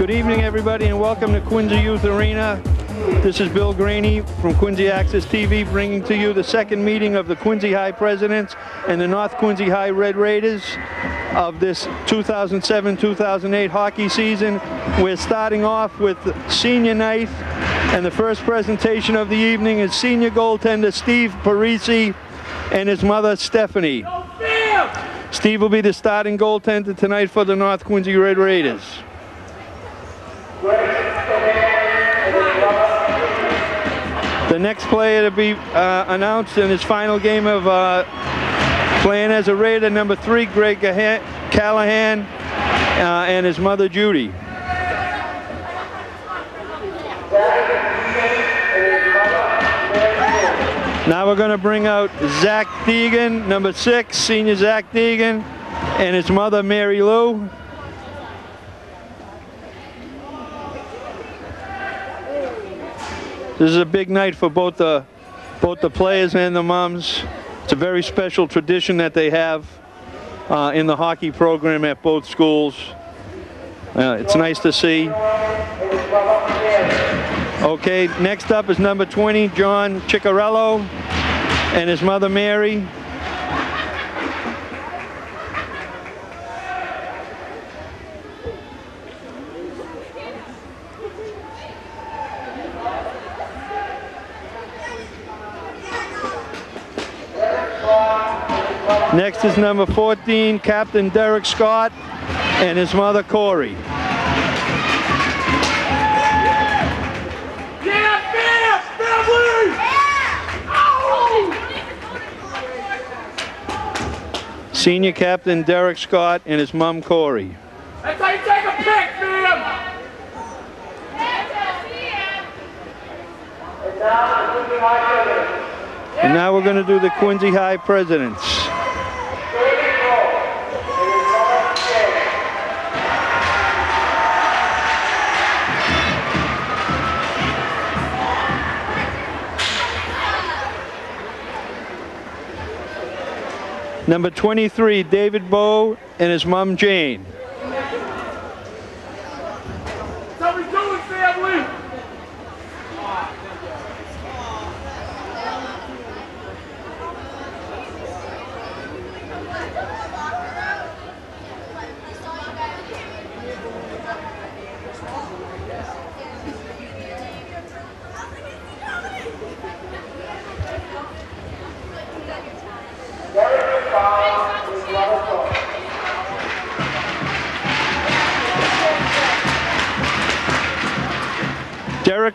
Good evening, everybody, and welcome to Quincy Youth Arena. This is Bill Graney from Quincy Access TV bringing to you the second meeting of the Quincy High Presidents and the North Quincy High Red Raiders of this 2007-2008 hockey season. We're starting off with senior night and the first presentation of the evening is senior goaltender Steve Parisi and his mother Stephanie. Steve will be the starting goaltender tonight for the North Quincy Red Raiders. The next player to be uh, announced in his final game of uh, playing as a Raider, number three, Greg Callahan, uh, and his mother, Judy. Now we're going to bring out Zach Deegan, number six, senior Zach Deegan, and his mother, Mary Lou. This is a big night for both the both the players and the moms. It's a very special tradition that they have uh, in the hockey program at both schools. Uh, it's nice to see. Okay, next up is number 20, John Ciccarello and his mother Mary. Next is number 14, Captain Derek Scott and his mother Corey. Senior Captain Derek Scott and his mom Corey. That's how you take a pick, man! And now we're going to do the Quincy High Presidents. Number 23, David Bow and his mom Jane.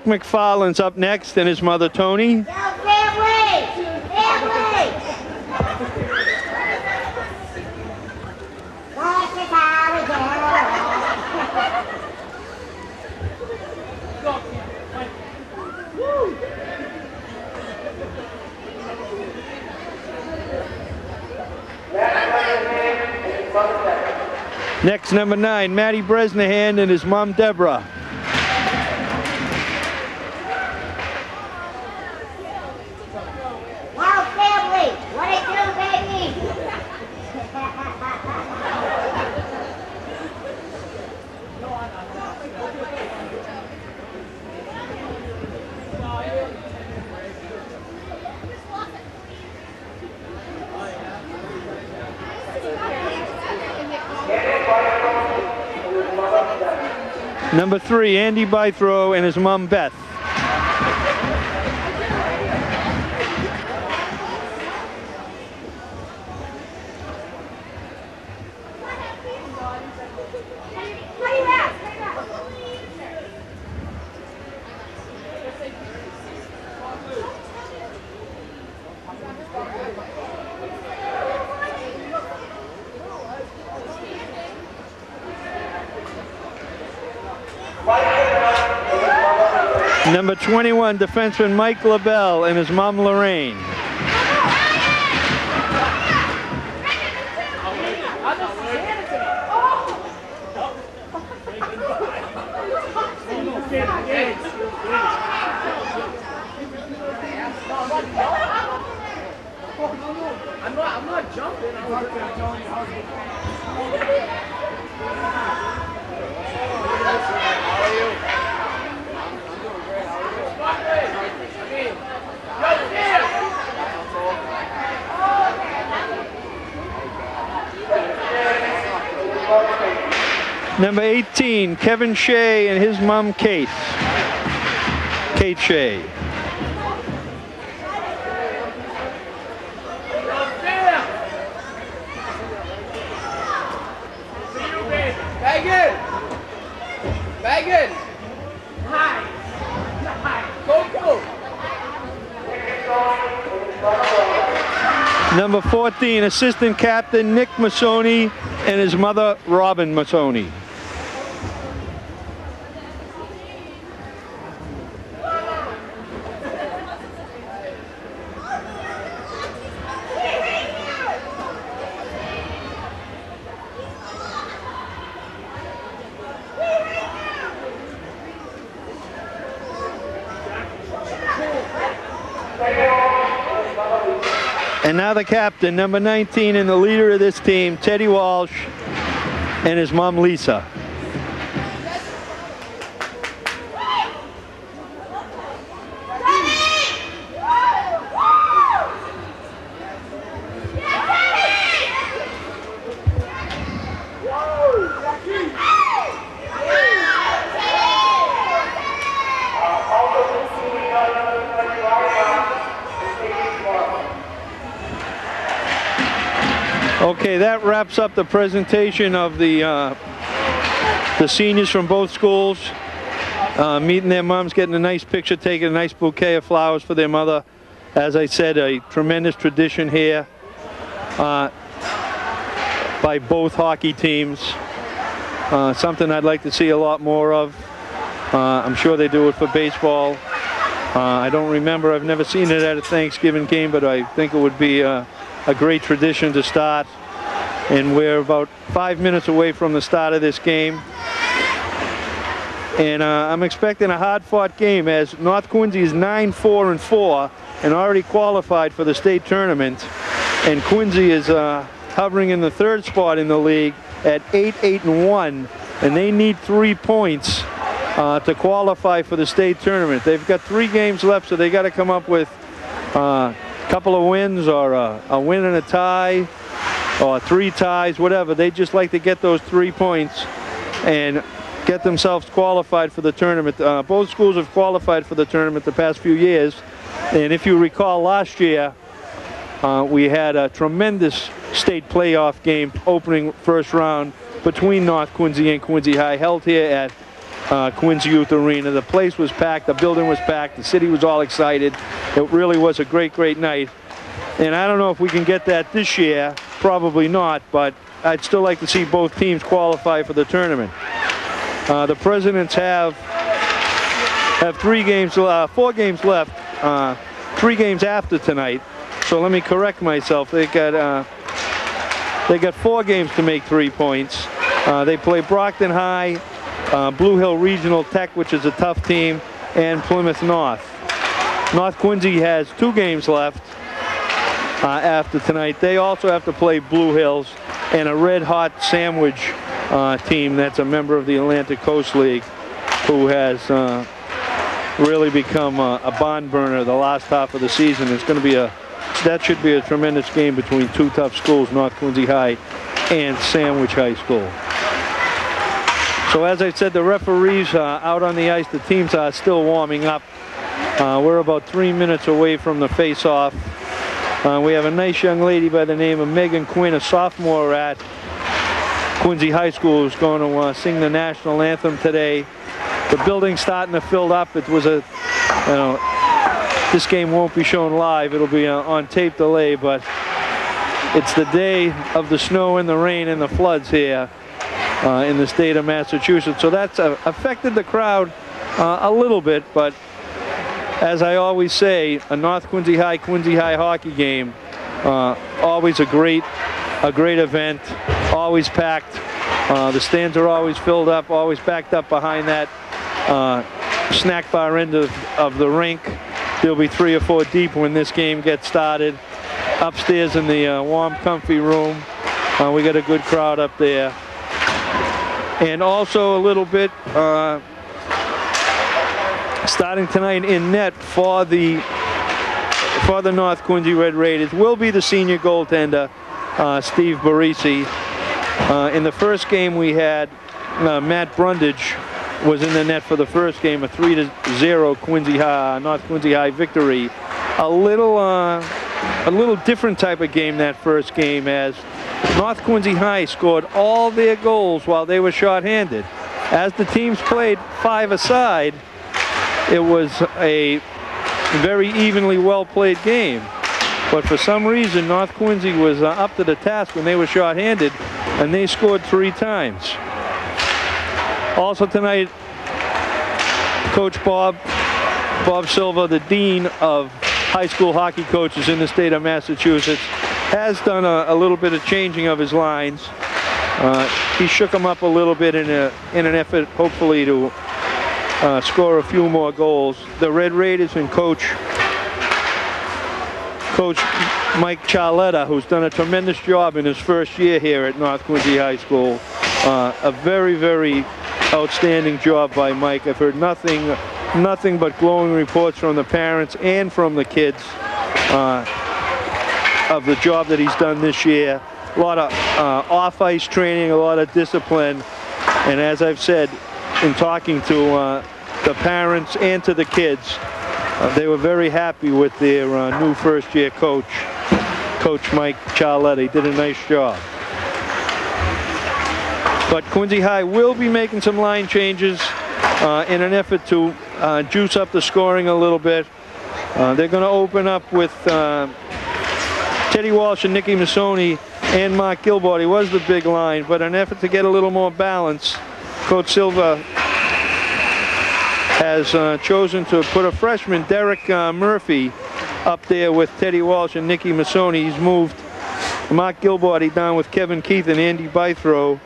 McFarland's up next and his mother Tony. family! Family! This is how we do it. Next, number nine, Matty Bresnahan and his mom Deborah. Now, family, what it do, baby? Number three, Andy Bythrow and his mom Beth. Number 21, defenseman Mike LaBelle and his mom Lorraine. Number 18, Kevin Shea and his mom, Kate. Kate Shea. Megan! Megan! Hi! Coco! Number 14, Assistant Captain Nick Masoni and his mother, Robin Masoni. And now the captain, number 19, and the leader of this team, Teddy Walsh, and his mom, Lisa. Okay, that wraps up the presentation of the uh, the seniors from both schools. Uh, meeting their moms, getting a nice picture taken, a nice bouquet of flowers for their mother. As I said, a tremendous tradition here uh, by both hockey teams. Uh, something I'd like to see a lot more of. Uh, I'm sure they do it for baseball. Uh, I don't remember, I've never seen it at a Thanksgiving game, but I think it would be a great tradition to start. And we're about five minutes away from the start of this game. And uh, I'm expecting a hard-fought game as North Quincy is 9-4 and 4 and already qualified for the state tournament. And Quincy is uh, hovering in the third spot in the league at 8-8 and 1, and they need three points uh, to qualify for the state tournament. They've got three games left, so they got to come up with uh, a couple of wins or a, a win and a tie or three ties, whatever. They just like to get those three points and get themselves qualified for the tournament. Uh, both schools have qualified for the tournament the past few years. And if you recall last year, uh, we had a tremendous state playoff game opening first round between North Quincy and Quincy High held here at uh, Quincy Youth Arena. The place was packed, the building was packed, the city was all excited. It really was a great, great night. And I don't know if we can get that this year, probably not, but I'd still like to see both teams qualify for the tournament. Uh, the Presidents have have three games, uh, four games left, uh, three games after tonight. So let me correct myself. They got uh, they got four games to make three points. Uh, they play Brockton High, uh, Blue Hill Regional Tech, which is a tough team, and Plymouth North. North Quincy has two games left uh, after tonight. They also have to play Blue Hills and a red hot sandwich uh, team that's a member of the Atlantic Coast League who has uh, really become a, a bond burner the last half of the season. It's going to be a that should be a tremendous game between two tough schools, North Quincy High and Sandwich High School. So as I said, the referees uh, out on the ice, the teams are still warming up. Uh, we're about three minutes away from the face-off. Uh, we have a nice young lady by the name of Megan Quinn, a sophomore at Quincy High School, who's going to uh, sing the national anthem today. The building's starting to fill up. It was a, you know, this game won't be shown live. It'll be uh, on tape delay, but it's the day of the snow and the rain and the floods here uh, in the state of Massachusetts. So that's uh, affected the crowd uh, a little bit, but as I always say, a North Quincy High, Quincy High hockey game, uh, always a great, a great event, always packed. Uh, the stands are always filled up, always backed up behind that uh, snack bar end of, of the rink. There'll be three or four deep when this game gets started. Upstairs in the uh, warm, comfy room, uh, we got a good crowd up there. And also a little bit uh, starting tonight in net for the for the North Quincy Red Raiders will be the senior goaltender, uh, Steve Barisi. Uh, in the first game we had uh, Matt Brundage was in the net for the first game, a 3 to 0 Quincy High, North Quincy High victory. A little, uh, a little different type of game that first game as North Quincy High scored all their goals while they were shorthanded. As the teams played five aside, it was a very evenly well played game. But for some reason, North Quincy was uh, up to the task when they were shorthanded, and they scored three times. Also tonight, Coach Bob, Bob Silva, the Dean of High School Hockey Coaches in the state of Massachusetts, has done a, a little bit of changing of his lines. Uh, he shook them up a little bit in, a, in an effort, hopefully, to uh, score a few more goals. The Red Raiders and Coach Coach Mike Charletta, who's done a tremendous job in his first year here at North Quincy High School. Uh, a very, very outstanding job by Mike. I've heard nothing, nothing but glowing reports from the parents and from the kids uh, of the job that he's done this year. A lot of uh, off-ice training, a lot of discipline, and as I've said, in talking to uh, the parents and to the kids, uh, they were very happy with their uh, new first-year coach, Coach Mike Charletta. He did a nice job. But Quincy High will be making some line changes uh, in an effort to uh, juice up the scoring a little bit. Uh, they're going to open up with Teddy Walsh and Nicky Missoni and Mark Gilbert. He was the big line, but an effort to get a little more balance, Coach Silva has uh, chosen to put a freshman, Derek uh, Murphy, up there with Teddy Walsh and Nicky Missoni. He's moved Mark Gilbert down with Kevin Keith and Andy Bythrow.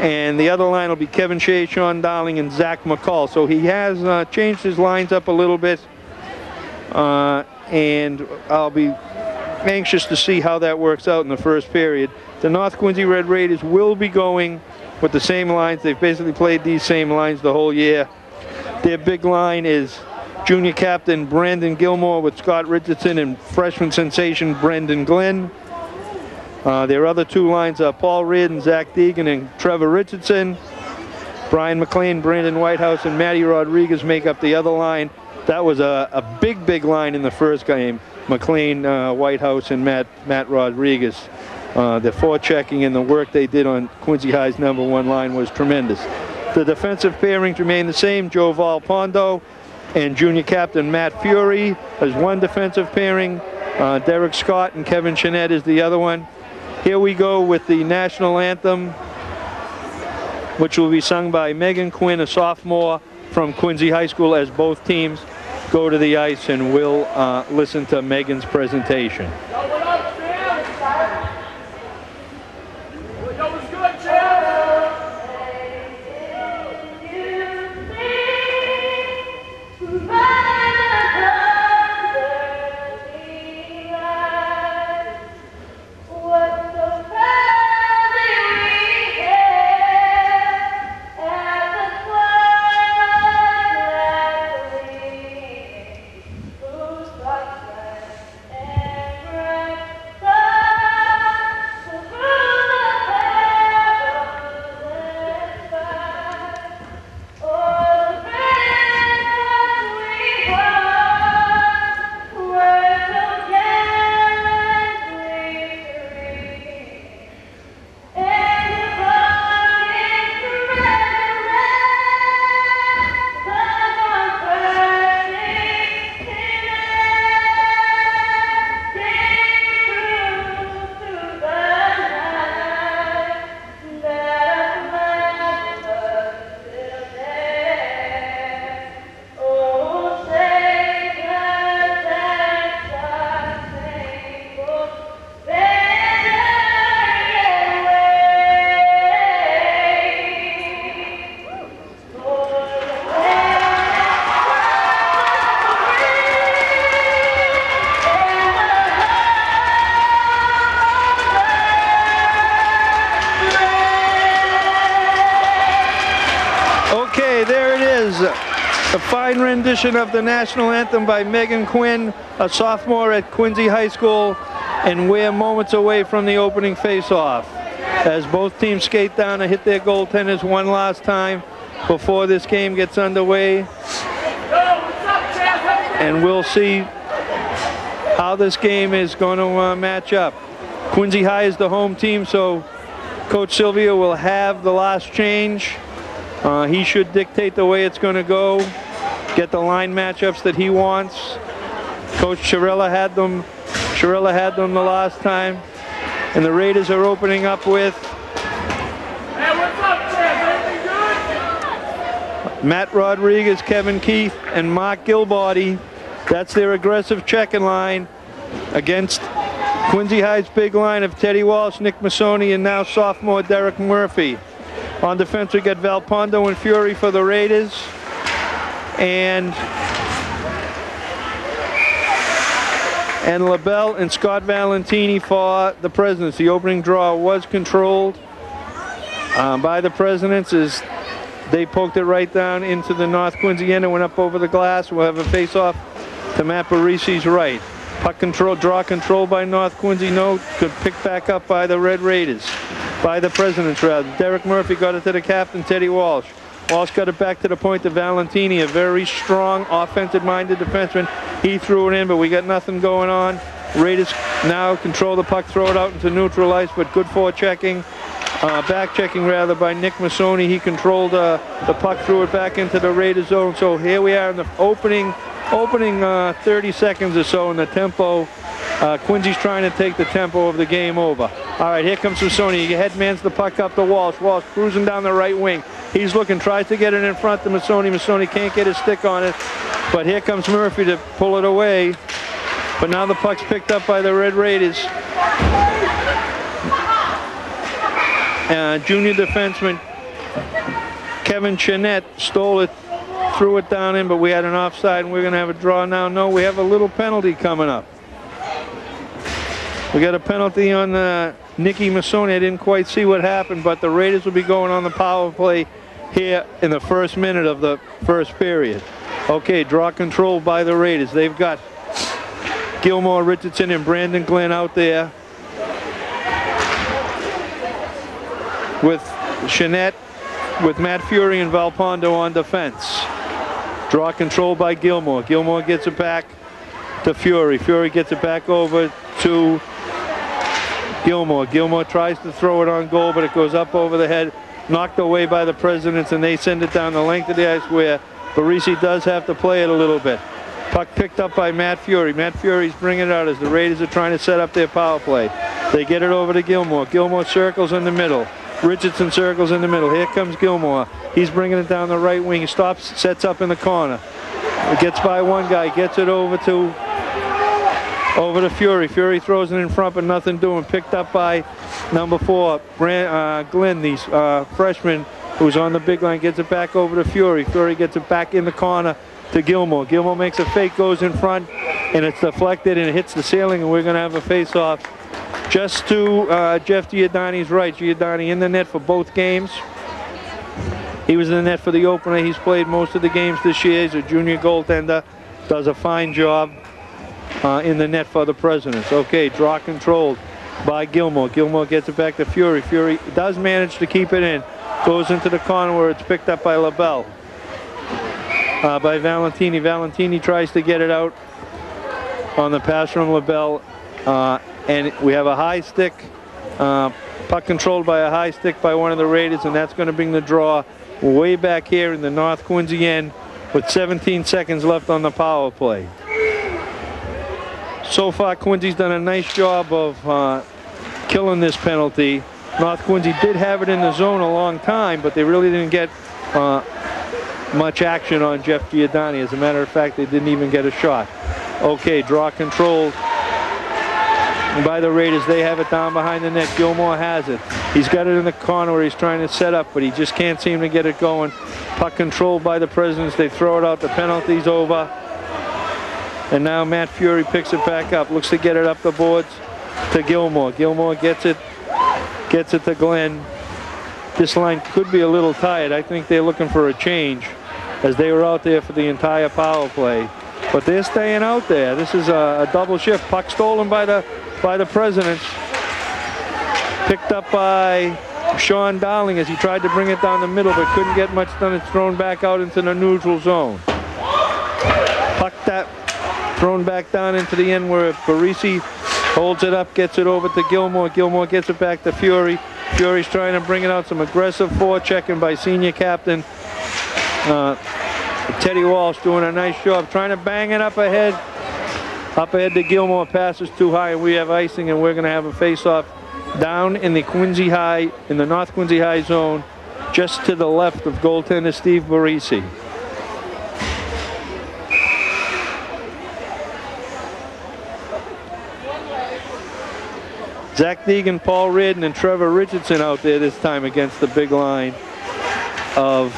And the other line will be Kevin Shea, Sean Darling, and Zach McCall. So he has uh, changed his lines up a little bit. Uh, and I'll be anxious to see how that works out in the first period. The North Quincy Red Raiders will be going with the same lines. They've basically played these same lines the whole year. Their big line is junior captain Brandon Gilmore with Scott Richardson and freshman sensation Brendan Glenn. Uh, their other two lines are Paul Reardon, Zach Deegan, and Trevor Richardson. Brian McLean, Brandon Whitehouse, and Matty Rodriguez make up the other line. That was a, a big, big line in the first game. McLean, uh, Whitehouse, and Matt, Matt Rodriguez. Uh, the forechecking and the work they did on Quincy High's number one line was tremendous. The defensive pairings remain the same. Joe Valpondo and junior captain Matt Fury as one defensive pairing. Uh, Derek Scott and Kevin Chenette is the other one. Here we go with the national anthem, which will be sung by Megan Quinn, a sophomore from Quincy High School, as both teams go to the ice and we'll uh, listen to Megan's presentation. Rendition of the national anthem by Megan Quinn, a sophomore at Quincy High School, and we're moments away from the opening face-off. As both teams skate down and hit their goaltenders one last time before this game gets underway. And we'll see how this game is going to uh, match up. Quincy High is the home team, so Coach Silva will have the last change. Uh, he should dictate the way it's going to go, get the line matchups that he wants. Coach Chirella had them. Chirella had them the last time, and the Raiders are opening up with? Matt Rodriguez, Kevin Keith, and Mark Gilbody. That's their aggressive checking line against Quincy High's big line of Teddy Walsh, Nick Masoni, and now sophomore Derek Murphy. On defense, we got Valpondo and Fury for the Raiders. And and LaBelle and Scott Valentini for the Presidents. The opening draw was controlled um, by the Presidents as they poked it right down into the North Quincy end and went up over the glass. We'll have a face-off to Matt right. Puck control, draw control by North Quincy. No, could pick back up by the Red Raiders. By the Presidents, rather. Derek Murphy got it to the captain, Teddy Walsh. Walsh got it back to the point to Valentini, a very strong, offensive-minded defenseman. He threw it in, but we got nothing going on. Raiders now control the puck, throw it out into neutral ice, but good for forechecking. Uh, back checking rather by Nick Masoni. He controlled uh, the puck, threw it back into the Raiders zone. So here we are in the opening, opening uh, 30 seconds or so in the tempo. Uh, Quincy's trying to take the tempo of the game over. All right, here comes Masoni. He headmans the puck up to Walsh. Walsh cruising down the right wing. He's looking, tries to get it in front to Masoni. Masoni can't get his stick on it. But here comes Murphy to pull it away. But now the puck's picked up by the Red Raiders. Uh, junior defenseman Kevin Chinette stole it, threw it down in, but we had an offside and we're going to have a draw now. No, we have a little penalty coming up. We got a penalty on uh, Nicky Masoni. I didn't quite see what happened, but the Raiders will be going on the power play here in the first minute of the first period. Okay, draw control by the Raiders. They've got Gilmore, Richardson, and Brandon Glenn out there. with Chanette, with Matt Fury and Valpondo on defense. Draw control by Gilmore. Gilmore gets it back to Fury. Fury gets it back over to Gilmore. Gilmore tries to throw it on goal, but it goes up over the head, knocked away by the Presidents, and they send it down the length of the ice where Barisi does have to play it a little bit. Puck picked up by Matt Fury. Matt Fury's bringing it out as the Raiders are trying to set up their power play. They get it over to Gilmore. Gilmore circles in the middle. Richardson circles in the middle. Here comes Gilmore. He's bringing it down the right wing. Stops, sets up in the corner. It gets by one guy, gets it over to over to Fury. Fury throws it in front, but nothing doing. Picked up by number four, Brand, uh, Glenn, the uh, freshman who's on the big line, gets it back over to Fury. Fury gets it back in the corner to Gilmore. Gilmore makes a fake, goes in front, and it's deflected and it hits the ceiling, and we're going to have a face-off just to uh, Jeff Giordani's right. Giordani in the net for both games. He was in the net for the opener. He's played most of the games this year. He's a junior goaltender. Does a fine job uh, in the net for the Presidents. Okay, draw controlled by Gilmore. Gilmore gets it back to Fury. Fury does manage to keep it in. Goes into the corner where it's picked up by LaBelle. Uh, by Valentini. Valentini tries to get it out on the pass from LaBelle. Uh, and we have a high stick, uh, puck controlled by a high stick by one of the Raiders, and that's going to bring the draw way back here in the North Quincy end with 17 seconds left on the power play. So far, Quincy's done a nice job of uh, killing this penalty. North Quincy did have it in the zone a long time, but they really didn't get uh, much action on Jeff Giordani. As a matter of fact, they didn't even get a shot. Okay, draw controlled by the Raiders. They have it down behind the net. Gilmore has it. He's got it in the corner where he's trying to set up, but he just can't seem to get it going. Puck controlled by the Presidents. They throw it out. The penalty's over. And now Matt Fury picks it back up. Looks to get it up the boards to Gilmore. Gilmore gets it, gets it to Glenn. This line could be a little tired. I think they're looking for a change. as they were out there for the entire power play. But they're staying out there. This is a, a double shift. Puck stolen by the by the Presidents. Picked up by Sean Darling as he tried to bring it down the middle but couldn't get much done. It's thrown back out into the neutral zone. Puck that thrown back down into the end where Barisi holds it up, gets it over to Gilmore. Gilmore gets it back to Fury. Fury's trying to bring it out. Some aggressive forechecking by senior captain uh, Teddy Walsh doing a nice job trying to bang it up ahead. Up ahead to Gilmore, passes too high, and we have icing, and we're going to have a face-off down in the Quincy High, in the North Quincy High zone, just to the left of goaltender Steve Barisi. Zach Deegan, Paul Reardon, and Trevor Richardson out there this time against the big line of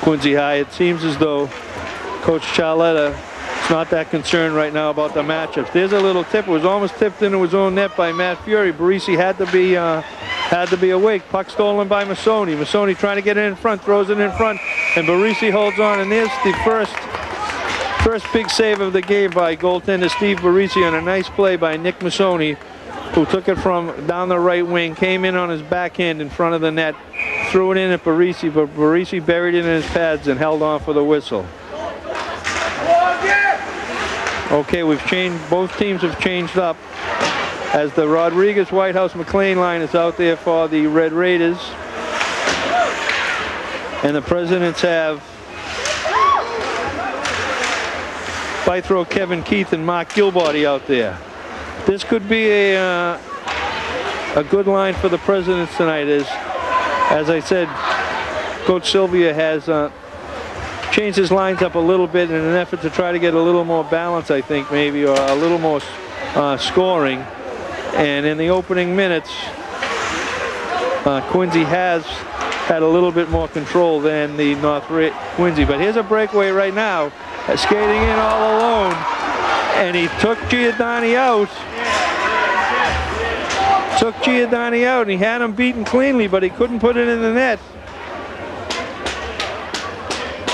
Quincy High. It seems as though Coach Charletta is not that concerned right now about the matchups. There's a little tip. It was almost tipped into his own net by Matt Fury. Barisi had to be uh, had to be awake. Puck stolen by Masoni. Masoni trying to get it in front, throws it in front, and Barisi holds on. And there's the first first big save of the game by goaltender Steve Barisi on a nice play by Nick Masoni who took it from down the right wing, came in on his backhand in front of the net, threw it in at Barisi, but Barisi buried it in his pads and held on for the whistle. Okay, we've changed, both teams have changed up as the Rodriguez Whitehouse McLean line is out there for the Red Raiders. And the Presidents have Bythrow Kevin Keith and Mark Gilbody out there. This could be a, uh, a good line for the Presidents tonight as, as I said, Coach Silva has uh, changed his lines up a little bit in an effort to try to get a little more balance, I think, maybe, or a little more uh, scoring. And in the opening minutes, uh, Quincy has had a little bit more control than the North Quincy. But here's a breakaway right now, skating in all alone and he took Giordani out. Took Giordani out, and he had him beaten cleanly, but he couldn't put it in the net.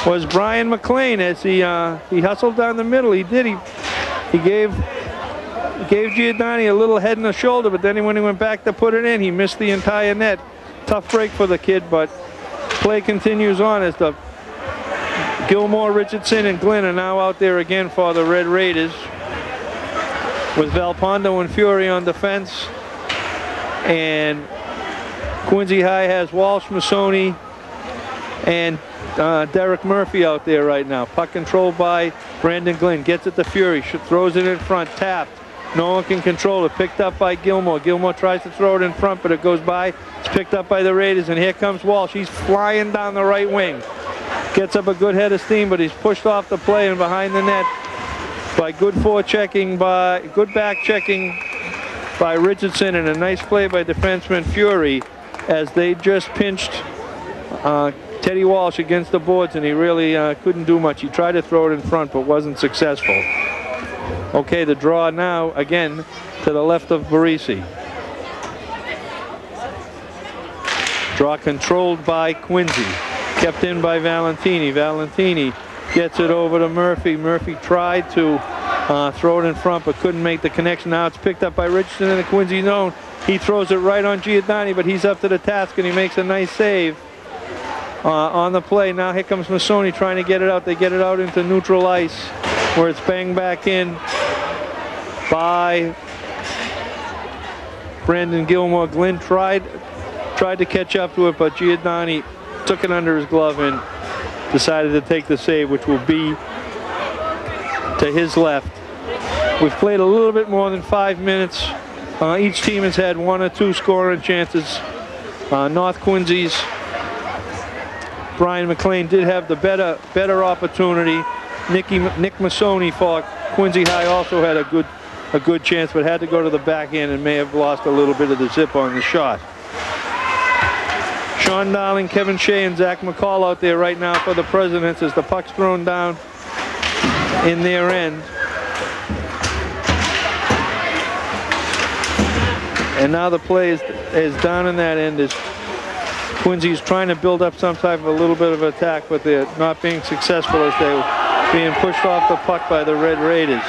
Was Brian McLean as he uh, he hustled down the middle. He did. He he gave gave Giordani a little head and a shoulder, but then when he went back to put it in, he missed the entire net. Tough break for the kid, but play continues on as the Gilmore, Richardson, and Glenn are now out there again for the Red Raiders with Valpondo and Fury on defense. And Quincy High has Walsh, Masoni, and uh, Derek Murphy out there right now. Puck controlled by Brandon Glenn. Gets it to Fury. Throws it in front. Tapped. No one can control it. Picked up by Gilmore. Gilmore tries to throw it in front, but it goes by. It's picked up by the Raiders, and here comes Walsh. He's flying down the right wing. Gets up a good head of steam, but he's pushed off the play and behind the net by good forechecking by good back checking by Richardson and a nice play by defenseman Fury as they just pinched uh, Teddy Walsh against the boards and he really uh, couldn't do much. He tried to throw it in front but wasn't successful. Okay, the draw now again to the left of Barisi. Draw controlled by Quincy. Kept in by Valentini. Valentini gets it over to Murphy. Murphy tried to uh, throw it in front but couldn't make the connection. Now it's picked up by Richardson in the Quincy zone. He throws it right on Giordani, but he's up to the task and he makes a nice save uh, on the play. Now here comes Masoni trying to get it out. They get it out into neutral ice where it's banged back in by Brandon Gilmore. Glenn tried tried to catch up to it, but Giordani took it under his glove and decided to take the save, which will be to his left. We've played a little bit more than five minutes. Uh, each team has had one or two scoring chances. Uh, North Quincy's Brian McLean did have the better better opportunity. Nicky, Nick Masoni for Quincy High also had a good a good chance, but had to go to the back end and may have lost a little bit of the zip on the shot. Sean Darling, Kevin Shea, and Zach McCall out there right now for the Presidents as the puck's thrown down in their end. And now the play is, is down in that end as Quincy's trying to build up some type of a little bit of attack, but they're not being successful as they're being pushed off the puck by the Red Raiders.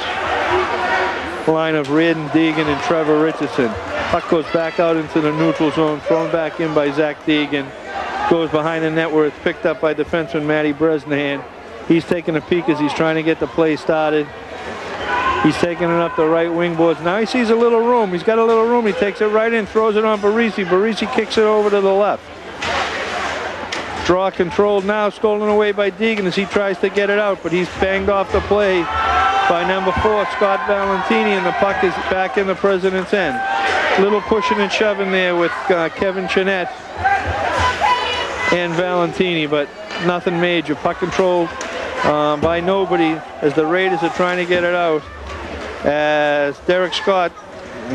Line of Reardon, Deegan, and Trevor Richardson. Puck goes back out into the neutral zone, thrown back in by Zach Deegan. Goes behind the net where it's picked up by defenseman Matty Bresnahan. He's taking a peek as he's trying to get the play started. He's taking it up the right wing boards. Now he sees a little room. He's got a little room. He takes it right in, throws it on Barisi. Barisi kicks it over to the left. Draw controlled now, stolen away by Deegan as he tries to get it out, but he's banged off the play by number four, Scott Valentini, and the puck is back in the president's end. Little pushing and shoving there with uh, Kevin Chinette and Valentini, but nothing major. Puck control uh, by nobody as the Raiders are trying to get it out. As Derek Scott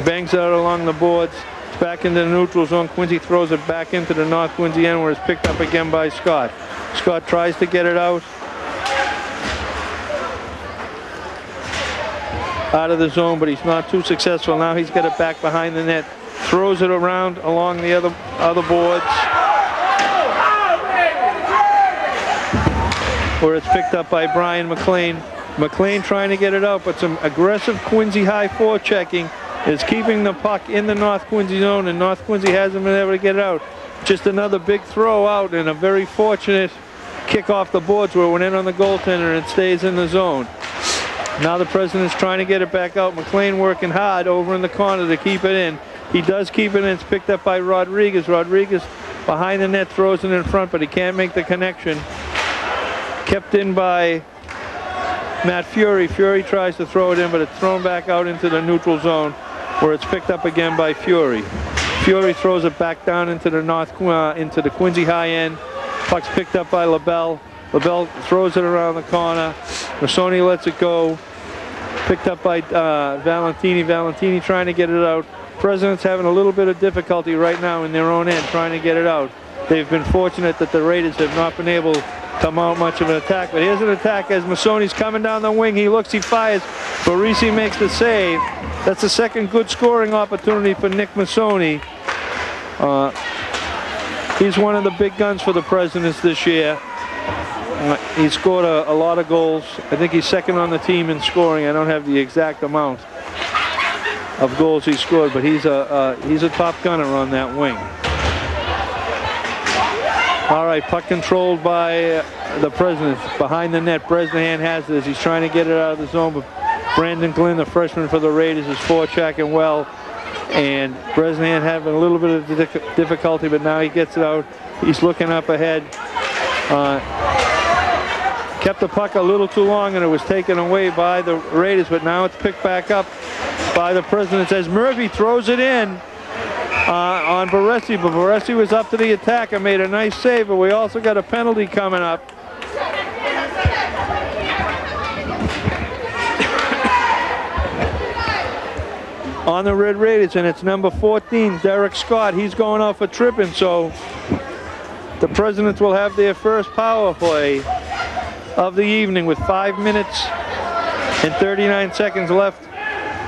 bangs it out along the boards. Back into the neutral zone. Quincy throws it back into the North Quincy end where it's picked up again by Scott. Scott tries to get it out. Out of the zone, but he's not too successful. Now he's got it back behind the net. Throws it around along the other other boards. where it's picked up by Brian McLean. McLean trying to get it out, but some aggressive Quincy high forechecking is keeping the puck in the North Quincy zone, and North Quincy hasn't been able to get it out. Just another big throw out and a very fortunate kick off the boards where it went in on the goaltender and it stays in the zone. Now the president's trying to get it back out. McLean working hard over in the corner to keep it in. He does keep it in. It's picked up by Rodriguez. Rodriguez behind the net throws it in front, but he can't make the connection kept in by Matt Fury. Fury tries to throw it in, but it's thrown back out into the neutral zone where it's picked up again by Fury. Fury throws it back down into the north uh, into the Quincy high end. Puck's picked up by LaBelle. LaBelle throws it around the corner. Masoni lets it go. Picked up by uh, Valentini. Valentini trying to get it out. President's having a little bit of difficulty right now in their own end trying to get it out. They've been fortunate that the Raiders have not been able to mount much of an attack. But here's an attack as Masoni's coming down the wing. He looks, he fires. Barisi makes the save. That's the second good scoring opportunity for Nick Masoni. Uh, he's one of the big guns for the Presidents this year. Uh, he scored a, a, lot of goals. I think he's second on the team in scoring. I don't have the exact amount of goals he scored, but he's a uh, he's a top gunner on that wing. All right, puck controlled by the President behind the net. Bresnahan has it as he's trying to get it out of the zone, but Brandon Glenn, the freshman for the Raiders, is forechecking well. And Bresnahan having a little bit of difficulty, but now he gets it out. He's looking up ahead. Uh, kept the puck a little too long and it was taken away by the Raiders, but now it's picked back up by the Presidents as Murphy throws it in uh, on Barisi, but Barisi was up to the attack and made a nice save, but we also got a penalty coming up. on the Red Raiders, and it's number 14, Derek Scott. He's going out for tripping, so the Presidents will have their first power play of the evening with five minutes and 39 seconds left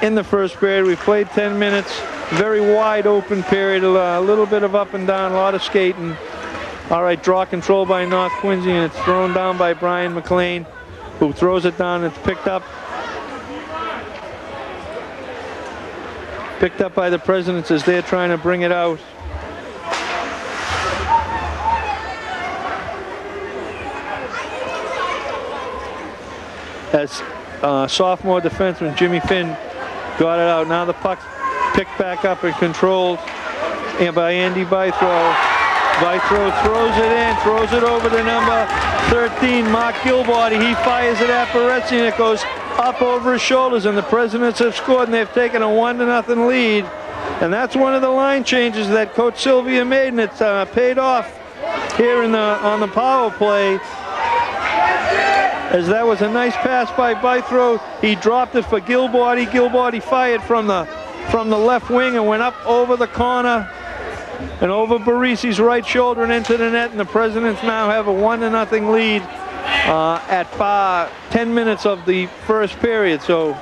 in the first period. We've played 10 minutes very wide open period, a little bit of up and down, a lot of skating. All right, draw control by North Quincy, and it's thrown down by Brian McLean, who throws it down. It's picked up. Picked up by the Presidents as they're trying to bring it out. As uh, sophomore defenseman Jimmy Finn got it out. Now the puck's picked back up and controlled and by Andy Bythrow. Bythrow throws it in, throws it over to number 13, Mark Gilbody. He fires it at Barisi and it goes up over his shoulders and the Presidents have scored and they've taken a one to nothing lead. And that's one of the line changes that Coach Silva made and it's uh, paid off here in the on the power play as that was a nice pass by Bythrow. He dropped it for Gilbody. Gilbody fired from the from the left wing and went up over the corner and over Barisi's right shoulder and into the net. And the Presidents now have a one to nothing lead uh, at five, 10 minutes of the first period. So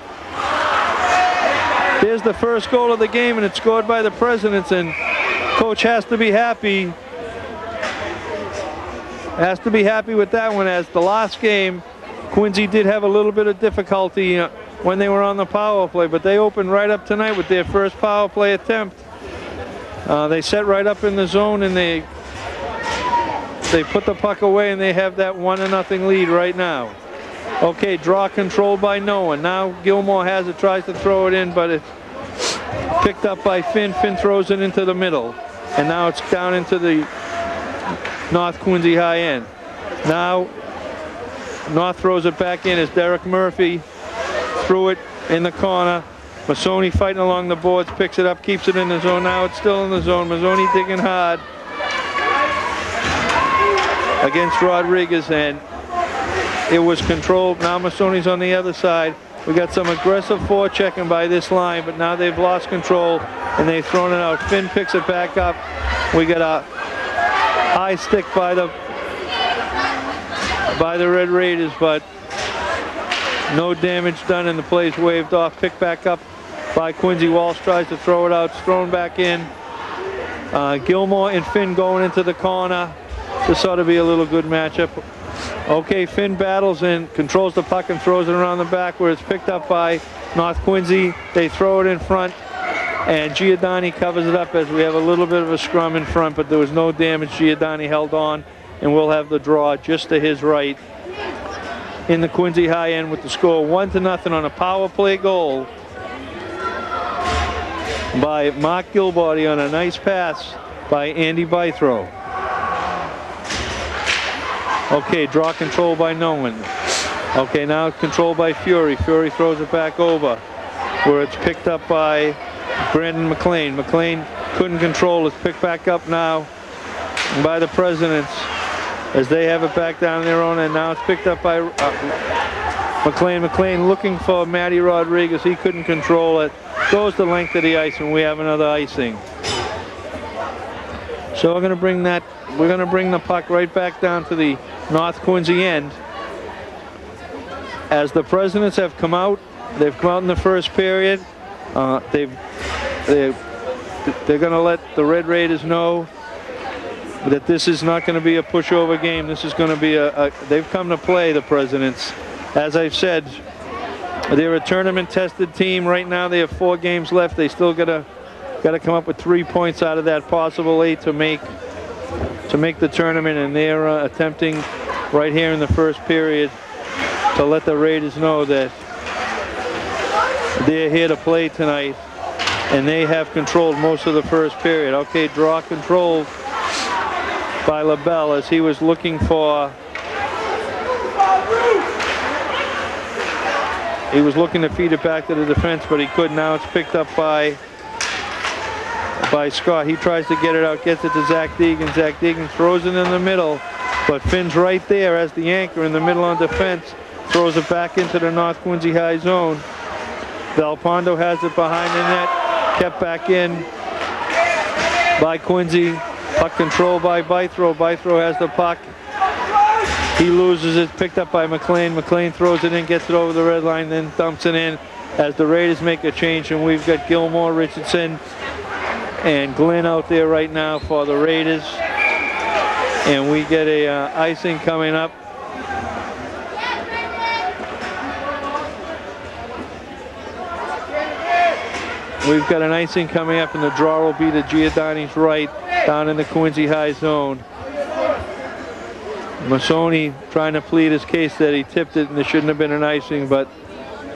here's the first goal of the game and it's scored by the Presidents and coach has to be happy has to be happy with that one as the last game, Quincy did have a little bit of difficulty uh, when they were on the power play, but they opened right up tonight with their first power play attempt. Uh, they set right up in the zone and they they put the puck away and they have that one to nothing lead right now. Okay, draw controlled by no one. Now Gilmore has it, tries to throw it in, but it's picked up by Finn. Finn throws it into the middle. And now it's down into the North Quincy high end. Now North throws it back in as Derek Murphy threw it in the corner. Masoni fighting along the boards, picks it up, keeps it in the zone. Now it's still in the zone. Masoni digging hard against Rodriguez and it was controlled. Now Masoni's on the other side. We got some aggressive forechecking by this line, but now they've lost control and they've thrown it out. Finn picks it back up. We got a high stick by the by the Red Raiders, but no damage done and the play's waved off. Picked back up by Quincy Walsh, tries to throw it out, it's thrown back in. Uh, Gilmore and Finn going into the corner. This ought to be a little good matchup. Okay, Finn battles and controls the puck and throws it around the back where it's picked up by North Quincy. They throw it in front and Giordani covers it up as we have a little bit of a scrum in front, but there was no damage. Giordani held on and we'll have the draw just to his right in the Quincy high end with the score one to nothing on a power play goal by Mark Gilbody on a nice pass by Andy Bythrow. Okay, draw control by no one. Okay, now control by Fury. Fury throws it back over where it's picked up by Brandon McLean. McLean couldn't control. It's picked back up now by the Presidents as they have it back down their own end. Now it's picked up by uh, McLean. McLean looking for Matty Rodriguez. He couldn't control it. Goes the length of the ice and we have another icing. So we're going to bring that, we're going to bring the puck right back down to the North Quincy end. As the Presidents have come out, they've come out in the first period. Uh, they've, they've, they're going to let the Red Raiders know that this is not going to be a pushover game. This is going to be a, a, they've come to play, the Presidents. As I've said, they're a tournament tested team. Right now they have four games left. They still got to got to come up with three points out of that possible eight to make to make the tournament and they're uh, attempting right here in the first period to let the Raiders know that they're here to play tonight and they have controlled most of the first period. Okay, draw control by LaBelle as he was looking for he was looking to feed it back to the defense but he couldn't now it's picked up by by Scott. He tries to get it out, gets it to Zach Deegan. Zach Deegan throws it in the middle, but Finn's right there as the anchor in the middle on defense. Throws it back into the North Quincy High zone. Valpondo has it behind the net, kept back in by Quincy. Puck control by Bythrow. Bythrow has the puck. He loses it, picked up by McLean. McLean throws it in, gets it over the red line, then dumps it in as the Raiders make a change, and we've got Gilmore, Richardson, and Glenn out there right now for the Raiders. And we get a uh, icing coming up. We've got an icing coming up and the draw will be to Giordani's right down in the Quincy High zone. Masoni trying to plead his case that he tipped it and there shouldn't have been an icing, but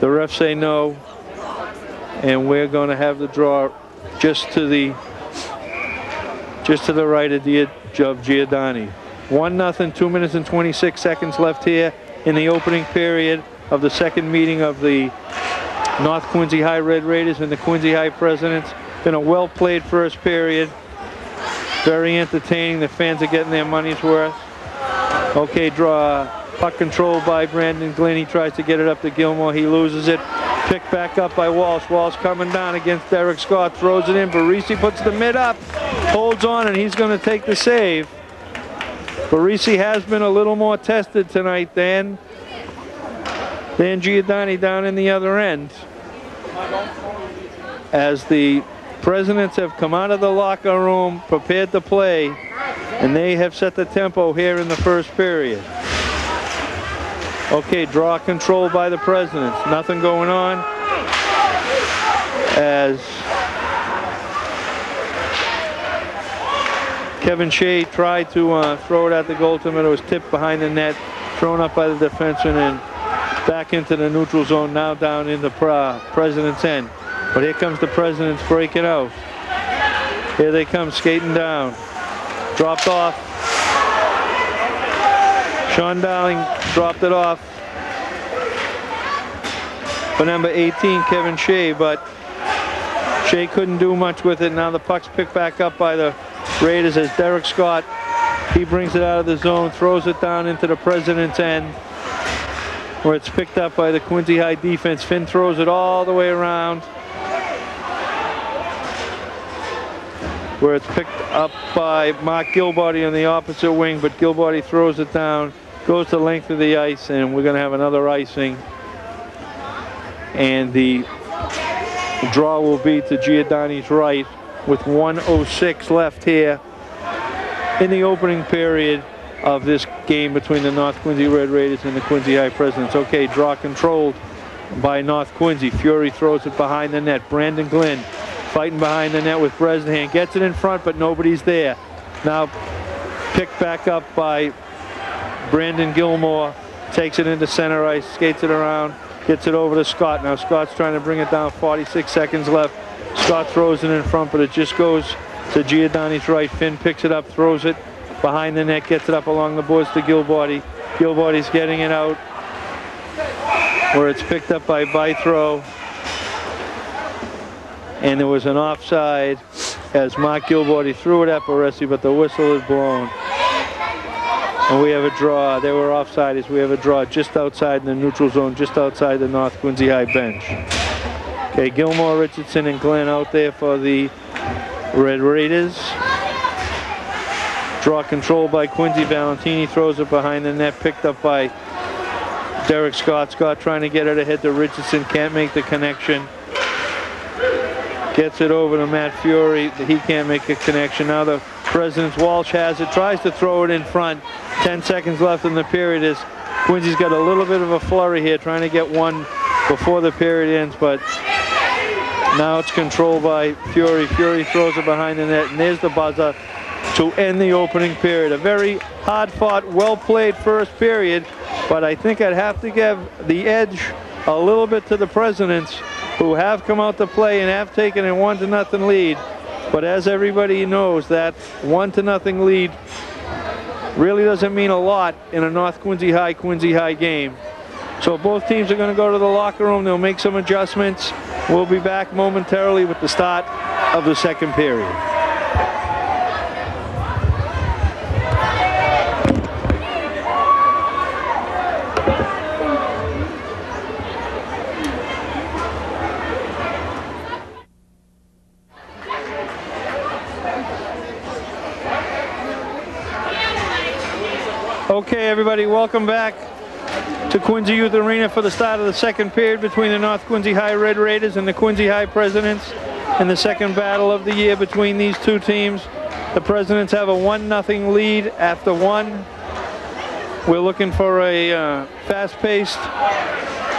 the refs say no. And we're going to have the draw just to the just to the right of, of Giordani. One nothing, two minutes and 26 seconds left here in the opening period of the second meeting of the North Quincy High Red Raiders and the Quincy High Presidents. Been a well played first period. Very entertaining. The fans are getting their money's worth. Okay, draw puck control by Brandon Glenn. He tries to get it up to Gilmore. He loses it. Picked back up by Walsh. Walsh coming down against Derek Scott. Throws it in. Barisi puts the mid up. Holds on and he's going to take the save. Barisi has been a little more tested tonight than, than Giordani down in the other end. As the presidents have come out of the locker room, prepared to play, And they have set the tempo here in the first period. Okay, draw control by the Presidents. Nothing going on. As Kevin Shea tried to uh, throw it at the goaltender, it was tipped behind the net, thrown up by the defenseman, and back into the neutral zone, now down in the President's end. But here comes the Presidents breaking out. Here they come skating down. Dropped off. Sean Dowling dropped it off for number 18, Kevin Shea, but Shea couldn't do much with it. Now the puck's picked back up by the Raiders as Derek Scott. He brings it out of the zone, throws it down into the President's end, where it's picked up by the Quincy High defense. Finn throws it all the way around. where it's picked up by Mark Gilbody on the opposite wing, but Gilbody throws it down, goes the length of the ice, and we're going to have another icing. And the draw will be to Giordani's right with 106 left here in the opening period of this game between the North Quincy Red Raiders and the Quincy High Presidents. Okay, draw controlled by North Quincy. Fury throws it behind the net. Brandon Glenn fighting behind the net with Bresnahan. Gets it in front, but nobody's there. Now picked back up by Brandon Gilmore. Takes it into center ice, skates it around, gets it over to Scott. Now Scott's trying to bring it down, 46 seconds left. Scott throws it in front, but it just goes to Giordani's right. Finn picks it up, throws it behind the net, gets it up along the boards to Gilbody. Gilbody's getting it out where it's picked up by Bythrow and there was an offside as Mark Gilbody threw it at Barisi, but the whistle is blown. And we have a draw. They were offside as we have a draw just outside the neutral zone, just outside the North Quincy High bench. Okay, Gilmore, Richardson, and Glenn out there for the Red Raiders. Draw control by Quincy Valentini, throws it behind the net, picked up by Derek Scott. Scott trying to get it ahead to Richardson, can't make the connection. Gets it over to Matt Fury. He can't make a connection. Now the President's Walsh has it. Tries to throw it in front. 10 seconds left in the period as Quincy's got a little bit of a flurry here trying to get one before the period ends, but now it's controlled by Fury. Fury throws it behind the net, and there's the buzzer to end the opening period. A very hard-fought, well-played first period, but I think I'd have to give the edge a little bit to the Presidents who have come out to play and have taken a one to nothing lead. But as everybody knows, that one to nothing lead really doesn't mean a lot in a North Quincy High Quincy High game. So both teams are going to go to the locker room. They'll make some adjustments. We'll be back momentarily with the start of the second period. Okay, everybody, welcome back to Quincy Youth Arena for the start of the second period between the North Quincy High Red Raiders and the Quincy High Presidents in the second battle of the year between these two teams. The Presidents have a 1-0 lead after one. We're looking for a uh, fast-paced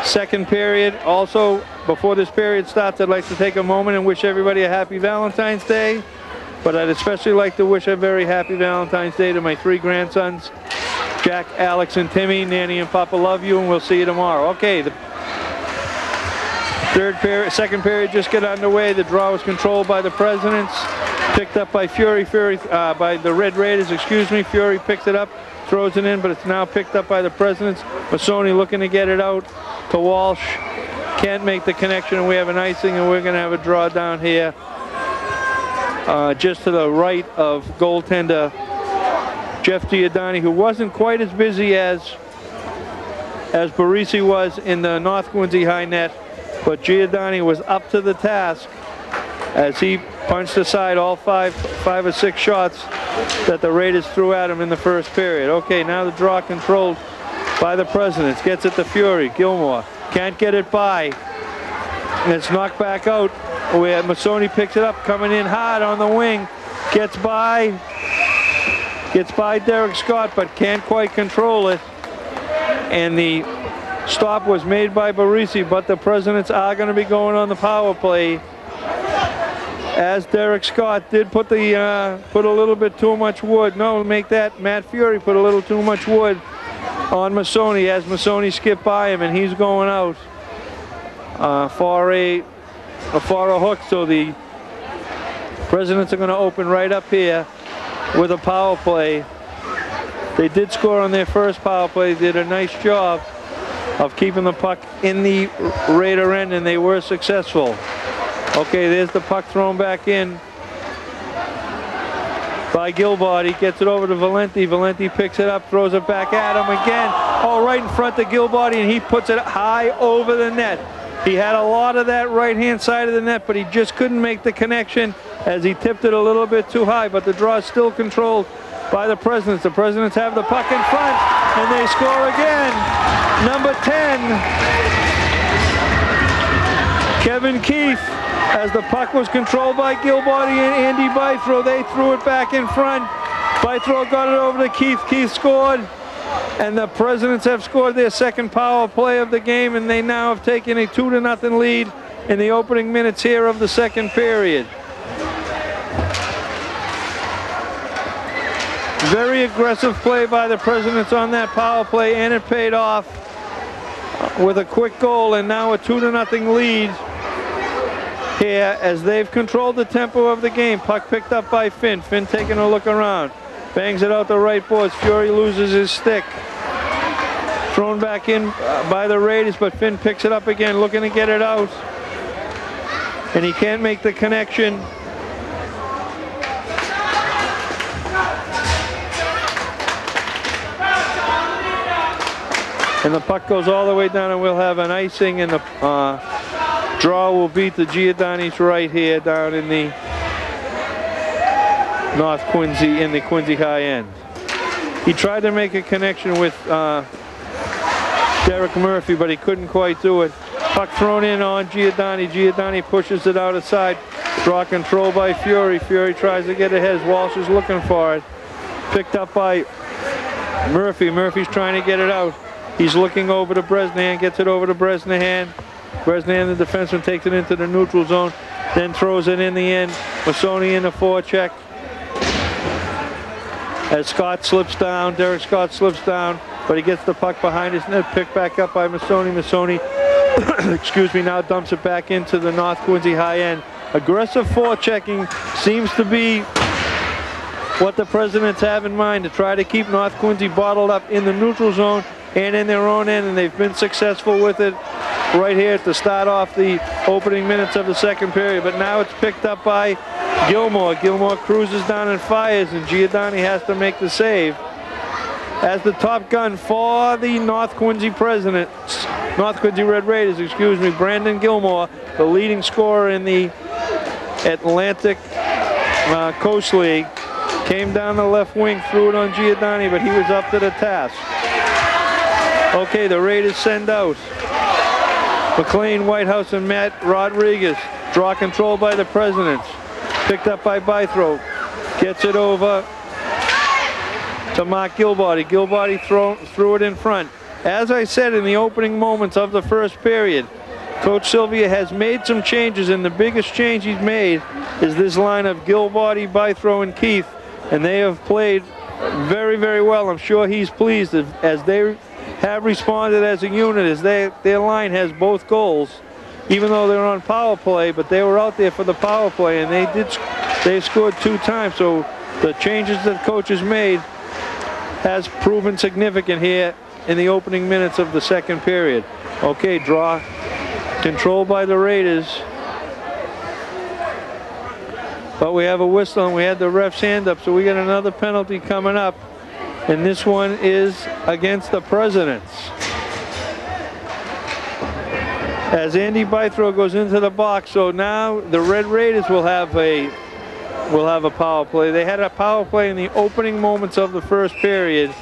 second period. Also, before this period starts, I'd like to take a moment and wish everybody a happy Valentine's Day. But I'd especially like to wish a very happy Valentine's Day to my three grandsons, Jack, Alex, and Timmy. Nanny and Papa love you, and we'll see you tomorrow. Okay, the third period, second period just got underway. The draw was controlled by the Presidents, picked up by Fury, Fury uh, by the Red Raiders, excuse me. Fury picks it up, throws it in, but it's now picked up by the Presidents. Masoni looking to get it out to Walsh. Can't make the connection, and we have an icing, and we're going to have a draw down here. Uh, just to the right of goaltender Jeff Giordani, who wasn't quite as busy as as Barisi was in the North Quincy high net, but Giordani was up to the task as he punched aside all five, five or six shots that the Raiders threw at him in the first period. Okay, now the draw controlled by the Presidents. Gets it to Fury. Gilmore can't get it by. And it's knocked back out where Masoni picks it up, coming in hard on the wing. Gets by, Gets by Derek Scott, but can't quite control it. And the stop was made by Barisi, but the Presidents are going to be going on the power play. As Derek Scott did put the uh, put a little bit too much wood. No, make that Matt Fury put a little too much wood on Masoni as Masoni skipped by him, and he's going out uh, for a, a for a hook. So the Presidents are going to open right up here with a power play. They did score on their first power play. They Did a nice job of keeping the puck in the Raider end, and they were successful. Okay, there's the puck thrown back in by Gilbody. Gets it over to Valenti. Valenti picks it up, throws it back at him again. Oh, right in front of Gilbody, and he puts it high over the net. He had a lot of that right-hand side of the net, but he just couldn't make the connection as he tipped it a little bit too high. But the draw is still controlled by the Presidents. The Presidents have the puck in front, and they score again. Number 10, Kevin Keith. As the puck was controlled by Gilbody and Andy Bythrow, they threw it back in front. Bythrow got it over to Keith. Keith scored. And the Presidents have scored their second power play of the game, and they now have taken a two to nothing lead in the opening minutes here of the second period. Very aggressive play by the Presidents on that power play, and it paid off with a quick goal, and now a two to nothing lead here as they've controlled the tempo of the game. Puck picked up by Finn. Finn taking a look around. Bangs it out the right boards. Fury loses his stick. Thrown back in uh, by the Raiders, but Finn picks it up again, looking to get it out. And he can't make the connection. And the puck goes all the way down, and we'll have an icing, and the uh, draw will beat the Giordani's right here down in the North Quincy, in the Quincy high end. He tried to make a connection with uh, Derek Murphy, but he couldn't quite do it. Puck thrown in on Giordani. Giordani pushes it out of side. Draw control by Fury. Fury tries to get ahead. Walsh is looking for it. Picked up by Murphy. Murphy's trying to get it out. He's looking over to Bresnahan, gets it over to Bresnahan. Bresnahan, the defenseman, takes it into the neutral zone, then throws it in the end. Masoni in the forecheck. As Scott slips down, Derek Scott slips down, but he gets the puck behind his net, picked back up by Masoni. Masoni, excuse me, now dumps it back into the North Quincy high end. Aggressive forechecking seems to be what the presidents have in mind to try to keep North Quincy bottled up in the neutral zone and in their own end, and they've been successful with it right here to start off the opening minutes of the second period. But now it's picked up by Gilmore. Gilmore cruises down and fires, and Giordani has to make the save. As the top gun for the North Quincy Presidents, North Quincy Red Raiders, excuse me, Brandon Gilmore, the leading scorer in the Atlantic uh, Coast League, came down the left wing, threw it on Giordani, but he was up to the task. Okay, the Raiders send out McLean, Whitehouse, and Matt Rodriguez. Draw control by the Presidents. Picked up by Bythrow. Gets it over to Mark Gilbody. Gilbody throw, threw it in front. As I said in the opening moments of the first period, Coach Silva has made some changes, and the biggest change he's made is this line of Gilbody, Bythrow, and Keith, and they have played very, very well. I'm sure he's pleased as they have responded as a unit as they, their line has both goals, even though they're on power play, but they were out there for the power play and they did they scored two times. So the changes that coach has made has proven significant here in the opening minutes of the second period. Okay, draw controlled by the Raiders. But we have a whistle and we had the ref's hand up, so we got another penalty coming up and this one is against the Presidents. As Andy Bythrow goes into the box, so now the Red Raiders will have a will have a power play. They had a power play in the opening moments of the first period,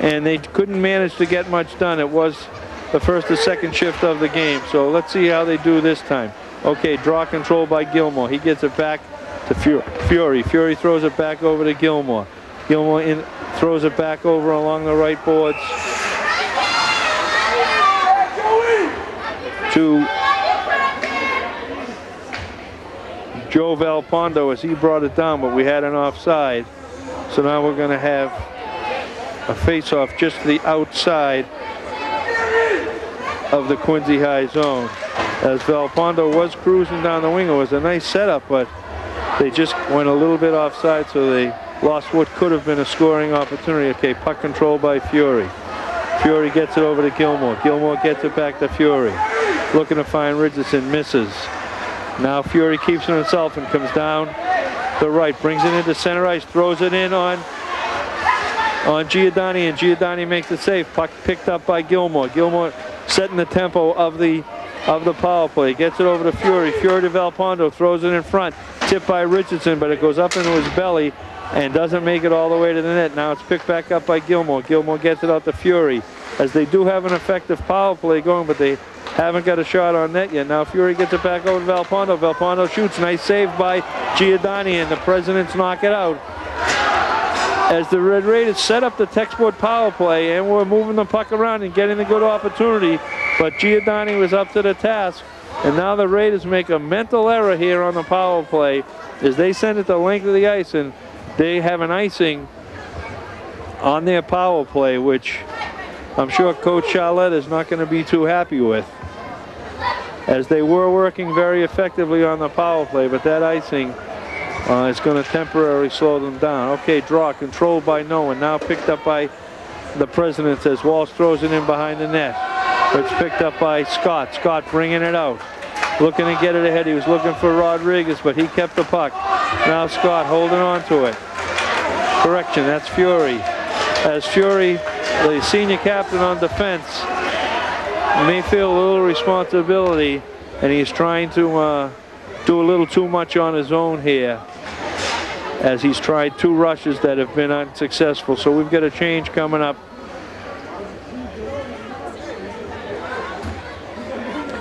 and they couldn't manage to get much done. It was the first or second shift of the game. So let's see how they do this time. Okay, draw control by Gilmore. He gets it back to Fury. Fury throws it back over to Gilmore. Gilmore in, throws it back over along the right boards to Joe Valpondo as he brought it down, but we had an offside. So now we're going to have a face-off just to the outside of the Quincy High zone. As Valpondo was cruising down the wing, it was a nice setup, but they just went a little bit offside, so they lost what could have been a scoring opportunity. Okay, puck control by Fury. Fury gets it over to Gilmore. Gilmore gets it back to Fury. Looking to find Richardson, misses. Now Fury keeps it himself and comes down the right, brings it into center ice, throws it in on on Giordani, and Giordani makes the save. Puck picked up by Gilmore. Gilmore setting the tempo of the of the power play. Gets it over to Fury. Fury to Valpondo, throws it in front. Tipped by Richardson, but it goes up into his belly and doesn't make it all the way to the net. Now it's picked back up by Gilmore. Gilmore gets it out to Fury. As they do have an effective power play going, but they haven't got a shot on net yet. Now Fury gets it back over to Valpondo. Valpondo shoots. Nice save by Giordani, and the Presidents knock it out. As the Red Raiders set up the textbook power play, and we're moving the puck around and getting a good opportunity, but Giordani was up to the task. And now the Raiders make a mental error here on the power play as they send it the length of the ice, and they have an icing on their power play, which I'm sure Coach Charletta is not going to be too happy with as they were working very effectively on the power play, but that icing uh, is going to temporarily slow them down. Okay, draw controlled by Noah, now picked up by the Presidents as Walsh throws it in behind the net. It's picked up by Scott. Scott bringing it out. Looking to get it ahead. He was looking for Rodriguez, but he kept the puck. Now Scott holding on to it. Correction, that's Fury. As Fury, the senior captain on defense, may feel a little responsibility and he's trying to uh, do a little too much on his own here as he's tried two rushes that have been unsuccessful. So we've got a change coming up.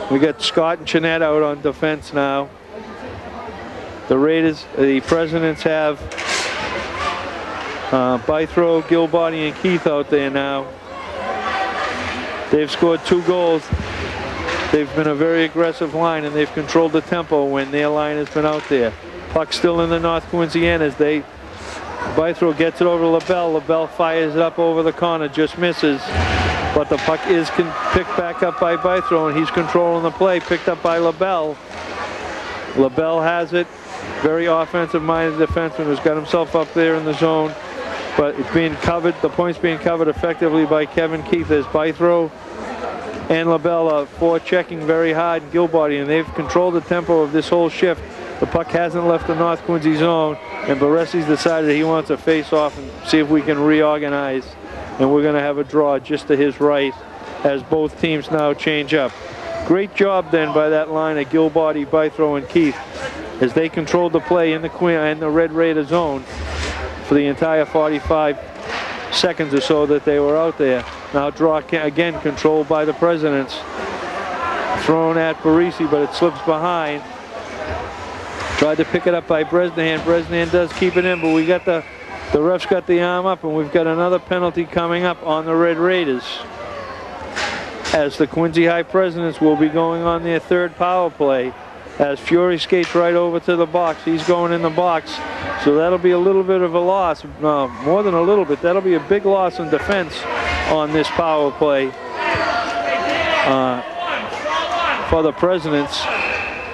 We got Scott and Chinette out on defense now. The Raiders, the Presidents have uh, Bythrow, Gilbody, and Keith out there now. They've scored two goals. They've been a very aggressive line and they've controlled the tempo when their line has been out there. Puck still in the North Quincy end as they Bythrow gets it over to LaBelle. LaBelle fires it up over the corner, just misses. But the puck is picked back up by Bythrow and he's controlling the play, picked up by LaBelle. LaBelle has it. Very offensive-minded defenseman who's got himself up there in the zone. But it's being covered, the point's being covered effectively by Kevin Keith as Bythrow and LaBella for checking very hard Gilbody, and they've controlled the tempo of this whole shift. The puck hasn't left the North Quincy zone, and Barisi's decided he wants to face off and see if we can reorganize. And we're going to have a draw just to his right as both teams now change up. Great job then by that line of Gilbody, Bythrow, and Keith as they controlled the play in the Queen and the Red Raider zone for the entire 45 seconds or so that they were out there. Now draw again controlled by the Presidents. Thrown at Barisi, but it slips behind. Tried to pick it up by Bresnahan. Bresnahan does keep it in, but we got the the ref's got the arm up, and we've got another penalty coming up on the Red Raiders. As the Quincy High Presidents will be going on their third power play. As Fury skates right over to the box. He's going in the box. So that'll be a little bit of a loss. Uh, more than a little bit. That'll be a big loss in defense on this power play uh, for the Presidents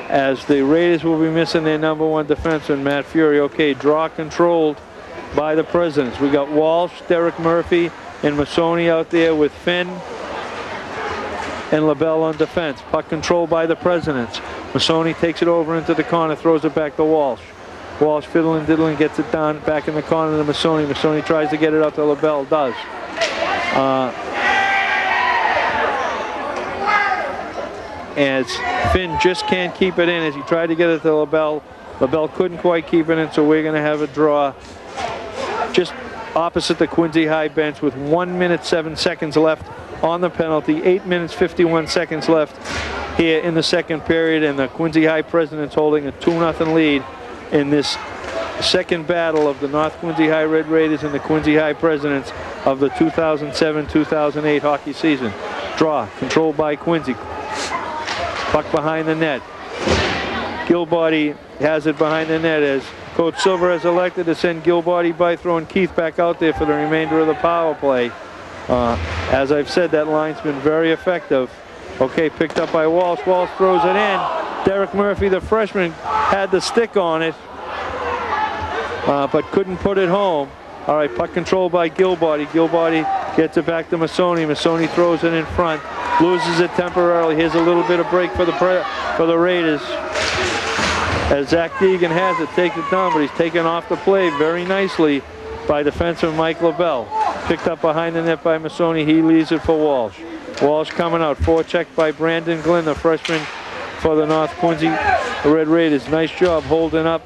as the Raiders will be missing their number one defenseman, Matt Fury. Okay, draw controlled by the Presidents. We got Walsh, Derek Murphy, and Masoni out there with Finn and LaBelle on defense. Puck controlled by the Presidents. Masoni takes it over into the corner, throws it back to Walsh. Walsh fiddling, diddling, gets it down back in the corner to Masoni. Masoni tries to get it out to LaBelle, does. Uh, as Finn just can't keep it in as he tried to get it to LaBelle. LaBelle couldn't quite keep it in, so we're going to have a draw just opposite the Quincy High bench with one minute, seven seconds left on the penalty. Eight minutes, 51 seconds left here in the second period, and the Quincy High Presidents holding a 2-0 lead in this second battle of the North Quincy High Red Raiders and the Quincy High Presidents of the 2007-2008 hockey season. Draw, controlled by Quincy. Puck behind the net. Gilbody has it behind the net as Coach Silva has elected to send Gilbody Bythrow and Keith back out there for the remainder of the power play. Uh, as I've said, that line's been very effective. Okay, picked up by Walsh. Walsh throws it in. Derek Murphy, the freshman, had the stick on it, uh, but couldn't put it home. All right, puck control by Gilbody. Gilbody gets it back to Masoni. Masoni throws it in front, loses it temporarily. Here's a little bit of break for the for the Raiders. As Zach Deegan has it, takes it down, but he's taken off the play very nicely by defenseman Mike LaBelle. Picked up behind the net by Masoni. He leaves it for Walsh. Walsh coming out. Forechecked by Brandon Glenn, the freshman for the North Quincy Red Raiders. Nice job holding up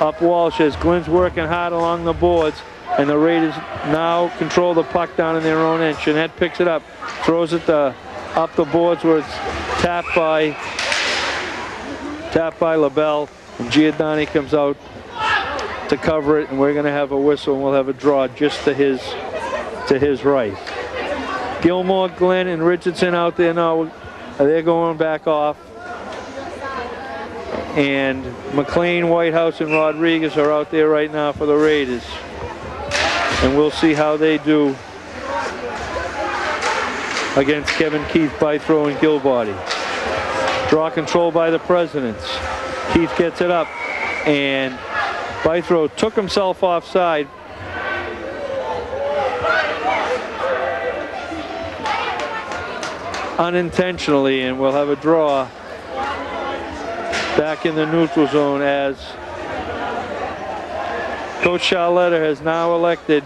up Walsh as Glenn's working hard along the boards. And the Raiders now control the puck down in their own end. Jeanette picks it up, throws it the, up the boards where it's tapped by tapped by LaBelle. And Giordani comes out to cover it, and we're going to have a whistle, and we'll have a draw just to his to his right. Gilmore, Glenn, and Richardson out there now. They're going back off. And McLean, Whitehouse, and Rodriguez are out there right now for the Raiders. And we'll see how they do against Kevin Keith Bythrow and Gilbody. Draw control by the Presidents. Keith gets it up and Bythrow took himself offside. Unintentionally and we'll have a draw back in the neutral zone as Coach Charletta has now elected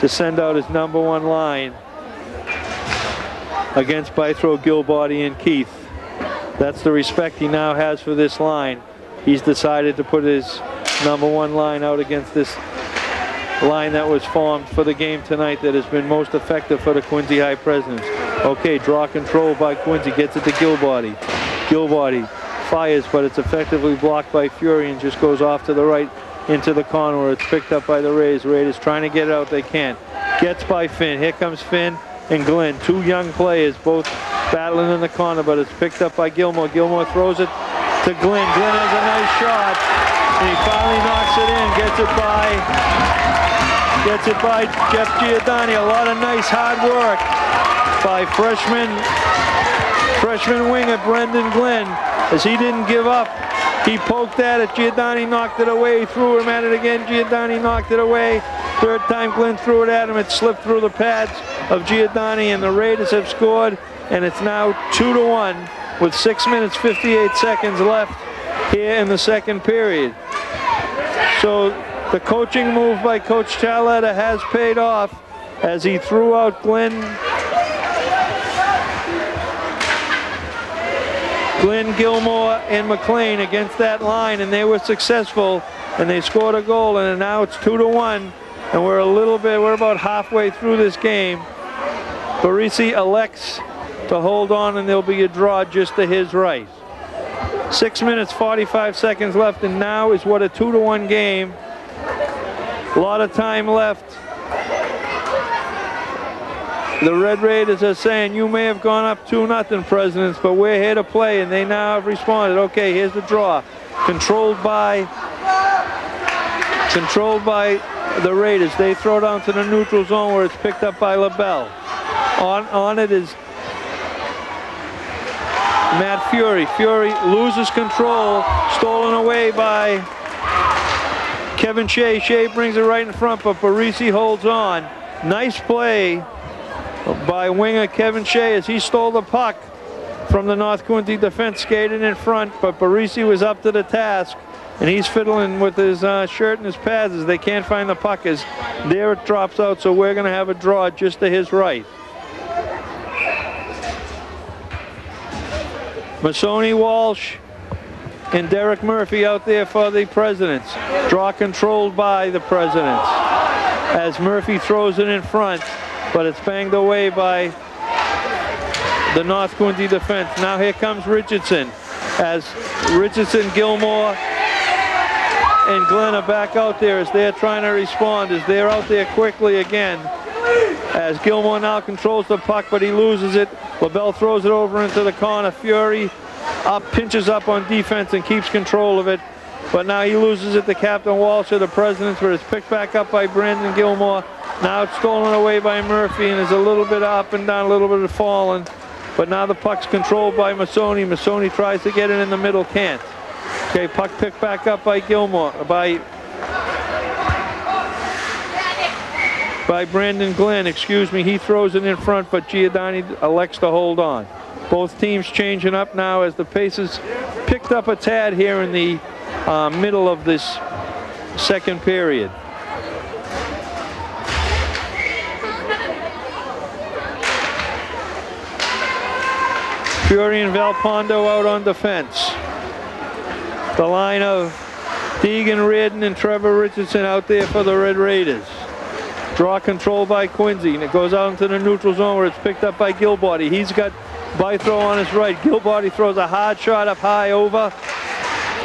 to send out his number one line against Bythrow, Gilbody, and Keith. That's the respect he now has for this line. He's decided to put his number one line out against this line that was formed for the game tonight that has been most effective for the Quincy High Presidents. Okay, draw control by Quincy, gets it to Gilbody. Gilbody fires, but it's effectively blocked by Fury and just goes off to the right into the corner where it's picked up by the Rays. Raiders trying to get it out, they can't. Gets by Finn. Here comes Finn and Glenn, two young players, both battling in the corner, but it's picked up by Gilmore. Gilmore throws it to Glenn. Glenn has a nice shot, and he finally knocks it in, gets it by, gets it by Jeff Giordani. A lot of nice hard work by freshman, freshman winger Brandon Glenn, as he didn't give up. He poked at it, Giordani knocked it away, he threw him at it again, Giordani knocked it away. Third time Glenn threw it at him, it slipped through the pads of Giordani, and the Raiders have scored, and it's now two to one with six minutes 58 seconds left here in the second period. So the coaching move by Coach Charletta has paid off as he threw out Glenn Glenn Gilmore and McLean against that line and they were successful and they scored a goal and now it's two to one and we're a little bit we're about halfway through this game Barisi elects to hold on and there'll be a draw just to his right. Six minutes, 45 seconds left, and now is what a two to one game. A lot of time left. The Red Raiders are saying, you may have gone up 2 nothing, Presidents, but we're here to play, and they now have responded. Okay, here's the draw. Controlled by, controlled by the Raiders. They throw down to the neutral zone where it's picked up by LaBelle. On, on it is Matt Fury. Fury loses control, stolen away by Kevin Shea. Shea brings it right in front, but Barisi holds on. Nice play by winger Kevin Shea as he stole the puck from the North Quincy defense skating in front, but Barisi was up to the task. And he's fiddling with his uh, shirt and his pads as they can't find the puck as there it drops out. So we're going to have a draw just to his right. Masoni Walsh and Derek Murphy out there for the Presidents. Draw controlled by the Presidents. As Murphy throws it in front, but it's banged away by the North Quincy defense. Now here comes Richardson. As Richardson, Gilmore, and Glenn are back out there as they're trying to respond, as they're out there quickly again. As Gilmore now controls the puck, but he loses it. LaBelle throws it over into the corner. Fury up, pinches up on defense and keeps control of it. But now he loses it to Captain Walsh of the Presidents, but it's picked back up by Brandon Gilmore. Now it's stolen away by Murphy and is a little bit up and down, a little bit of falling. But now the puck's controlled by Masoni. Masoni tries to get it in the middle, can't. Okay, puck picked back up by Gilmore, by by Brandon Glenn, excuse me. He throws it in front, but Giordani elects to hold on. Both teams changing up now as the paces picked up a tad here in the uh, middle of this second period. Fury and Valpondo out on defense. The line of Deegan Reardon and Trevor Richardson out there for the Red Raiders. Draw control by Quincy, and it goes out into the neutral zone where it's picked up by Gilbody. He's got Bythrow on his right. Gilbody throws a hard shot up high over,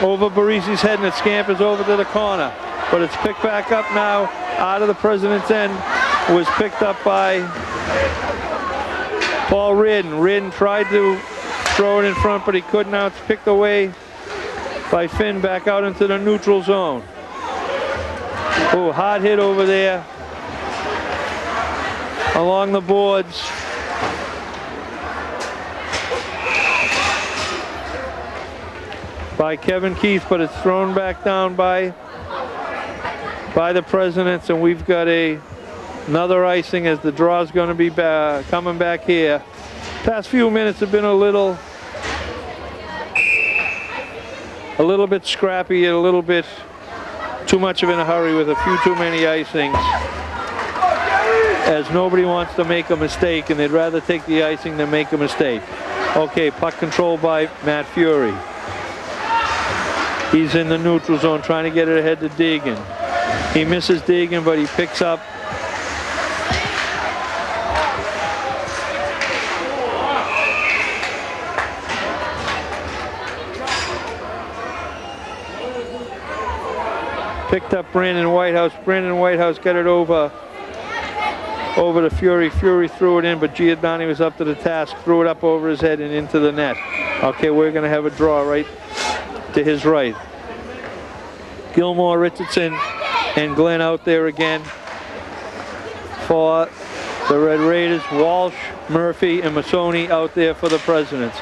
over Barisi's head, and it scampers over to the corner. But it's picked back up now out of the President's end. Was picked up by Paul Reardon. Reardon tried to throw it in front, but he couldn't. Now it's picked away by Finn back out into the neutral zone. Oh, hard hit over there along the boards. By Kevin Keith, but it's thrown back down by by the presidents, and we've got a another icing as the draw is going to be coming back here. Past few minutes have been a little a little bit scrappy, a little bit too much of in a hurry with a few too many icings as nobody wants to make a mistake and they'd rather take the icing than make a mistake. Okay, puck control by Matt Fury. He's in the neutral zone trying to get it ahead to Deegan. He misses Deegan, but he picks up picked up Brandon Whitehouse. Brandon Whitehouse got it over over to Fury. Fury threw it in, but Giordani was up to the task, threw it up over his head and into the net. Okay, we're going to have a draw right to his right. Gilmore, Richardson, and Glenn out there again for the Red Raiders. Walsh, Murphy, and Masoni out there for the Presidents.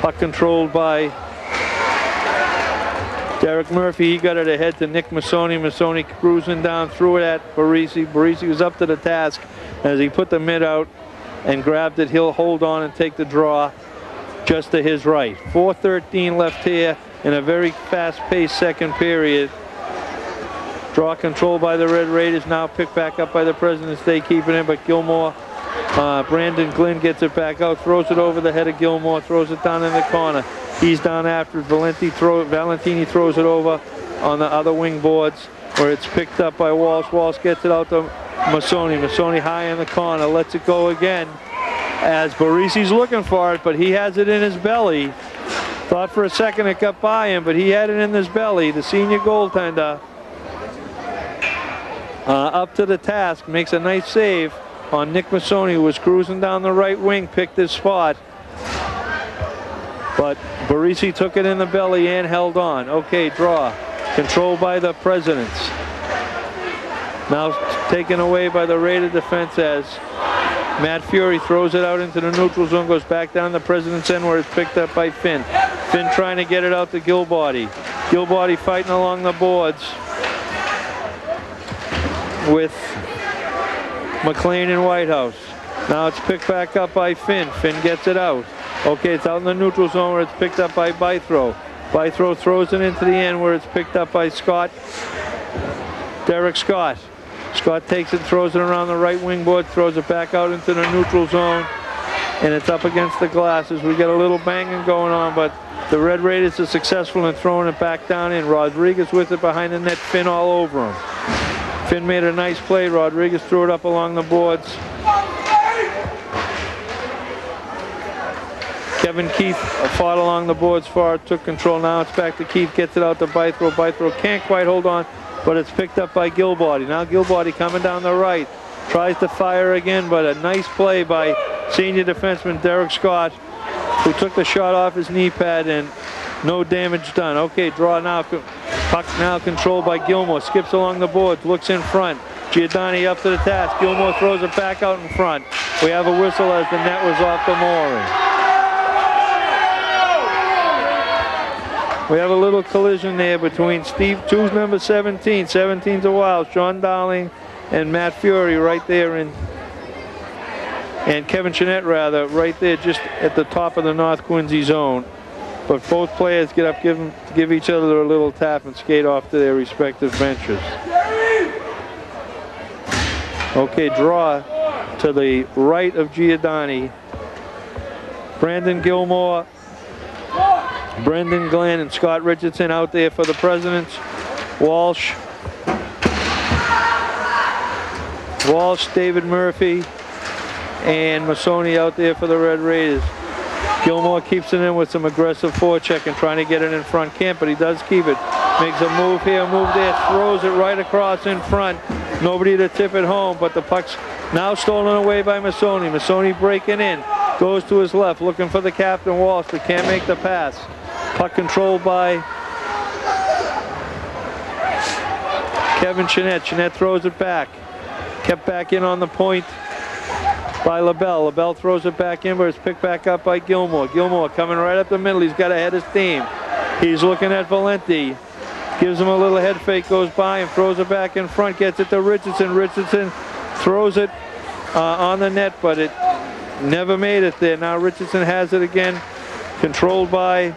Puck controlled by Derek Murphy, he got it ahead to Nick Masoni. Masoni cruising down, threw it at Barisi. Barisi was up to the task as he put the mid out and grabbed it. He'll hold on and take the draw just to his right. 4.13 left here in a very fast-paced second period. Draw control by the Red Raiders, now picked back up by the Presidents. They keeping it but Gilmore, uh, Brandon Glenn gets it back out, throws it over the head of Gilmore, throws it down in the corner. He's down after Valenti throw, Valentini throws it over on the other wing boards where it's picked up by Walsh. Walsh gets it out to Masoni. Masoni high in the corner, lets it go again as Barisi's looking for it, but he has it in his belly. Thought for a second it got by him, but he had it in his belly. The senior goaltender uh, up to the task, makes a nice save on Nick Masoni, who was cruising down the right wing, picked his spot. But Barisi took it in the belly and held on. Okay, draw. Controlled by the Presidents. Now taken away by the Raider defense as Matt Fury throws it out into the neutral zone, goes back down the President's end where it's picked up by Finn. Finn trying to get it out to Gilbody. Gilbody fighting along the boards with McLean and Whitehouse. Now it's picked back up by Finn. Finn gets it out. Okay, it's out in the neutral zone where it's picked up by Bythrow. Bythrow throws it into the end where it's picked up by Scott. Derek Scott. Scott takes it, throws it around the right wing board, throws it back out into the neutral zone, and it's up against the glasses. We get a little banging going on, but the Red Raiders are successful in throwing it back down in. Rodriguez with it behind the net, Finn all over him. Finn made a nice play. Rodriguez threw it up along the boards. Kevin Keith fought along the boards far, took control. Now it's back to Keith, gets it out to Bythrow. Bythrow can't quite hold on, but it's picked up by Gilbody. Now Gilbody coming down the right, tries to fire again, but a nice play by senior defenseman Derek Scott, who took the shot off his knee pad and no damage done. Okay, draw now. Puck now controlled by Gilmore. Skips along the boards, looks in front. Giordani up to the task. Gilmore throws it back out in front. We have a whistle as the net was off the mooring. We have a little collision there between Steve, two's number 17, 17's a while, Sean Darling and Matt Fury right there in, and Kevin Chenette rather, right there just at the top of the North Quincy zone. But both players get up, give, them, give each other a little tap and skate off to their respective benches. Okay, draw to the right of Giordani. Brandon Gilmore, Brandon Glenn and Scott Richardson out there for the Presidents. Walsh. Walsh, David Murphy, and Masoni out there for the Red Raiders. Gilmore keeps it in with some aggressive forecheck and trying to get it in front. Can't, but he does keep it. Makes a move here, move there, throws it right across in front. Nobody to tip it home, but the puck's now stolen away by Masoni. Masoni breaking in, goes to his left, looking for the captain Walsh, but can't make the pass. Puck controlled by Kevin Chenette. Chenette throws it back. Kept back in on the point by LaBelle. LaBelle throws it back in, but it's picked back up by Gilmore. Gilmore coming right up the middle. He's got ahead of team. He's looking at Valenti. Gives him a little head fake, goes by and throws it back in front. Gets it to Richardson. Richardson throws it uh, on the net, but it never made it there. Now Richardson has it again. Controlled by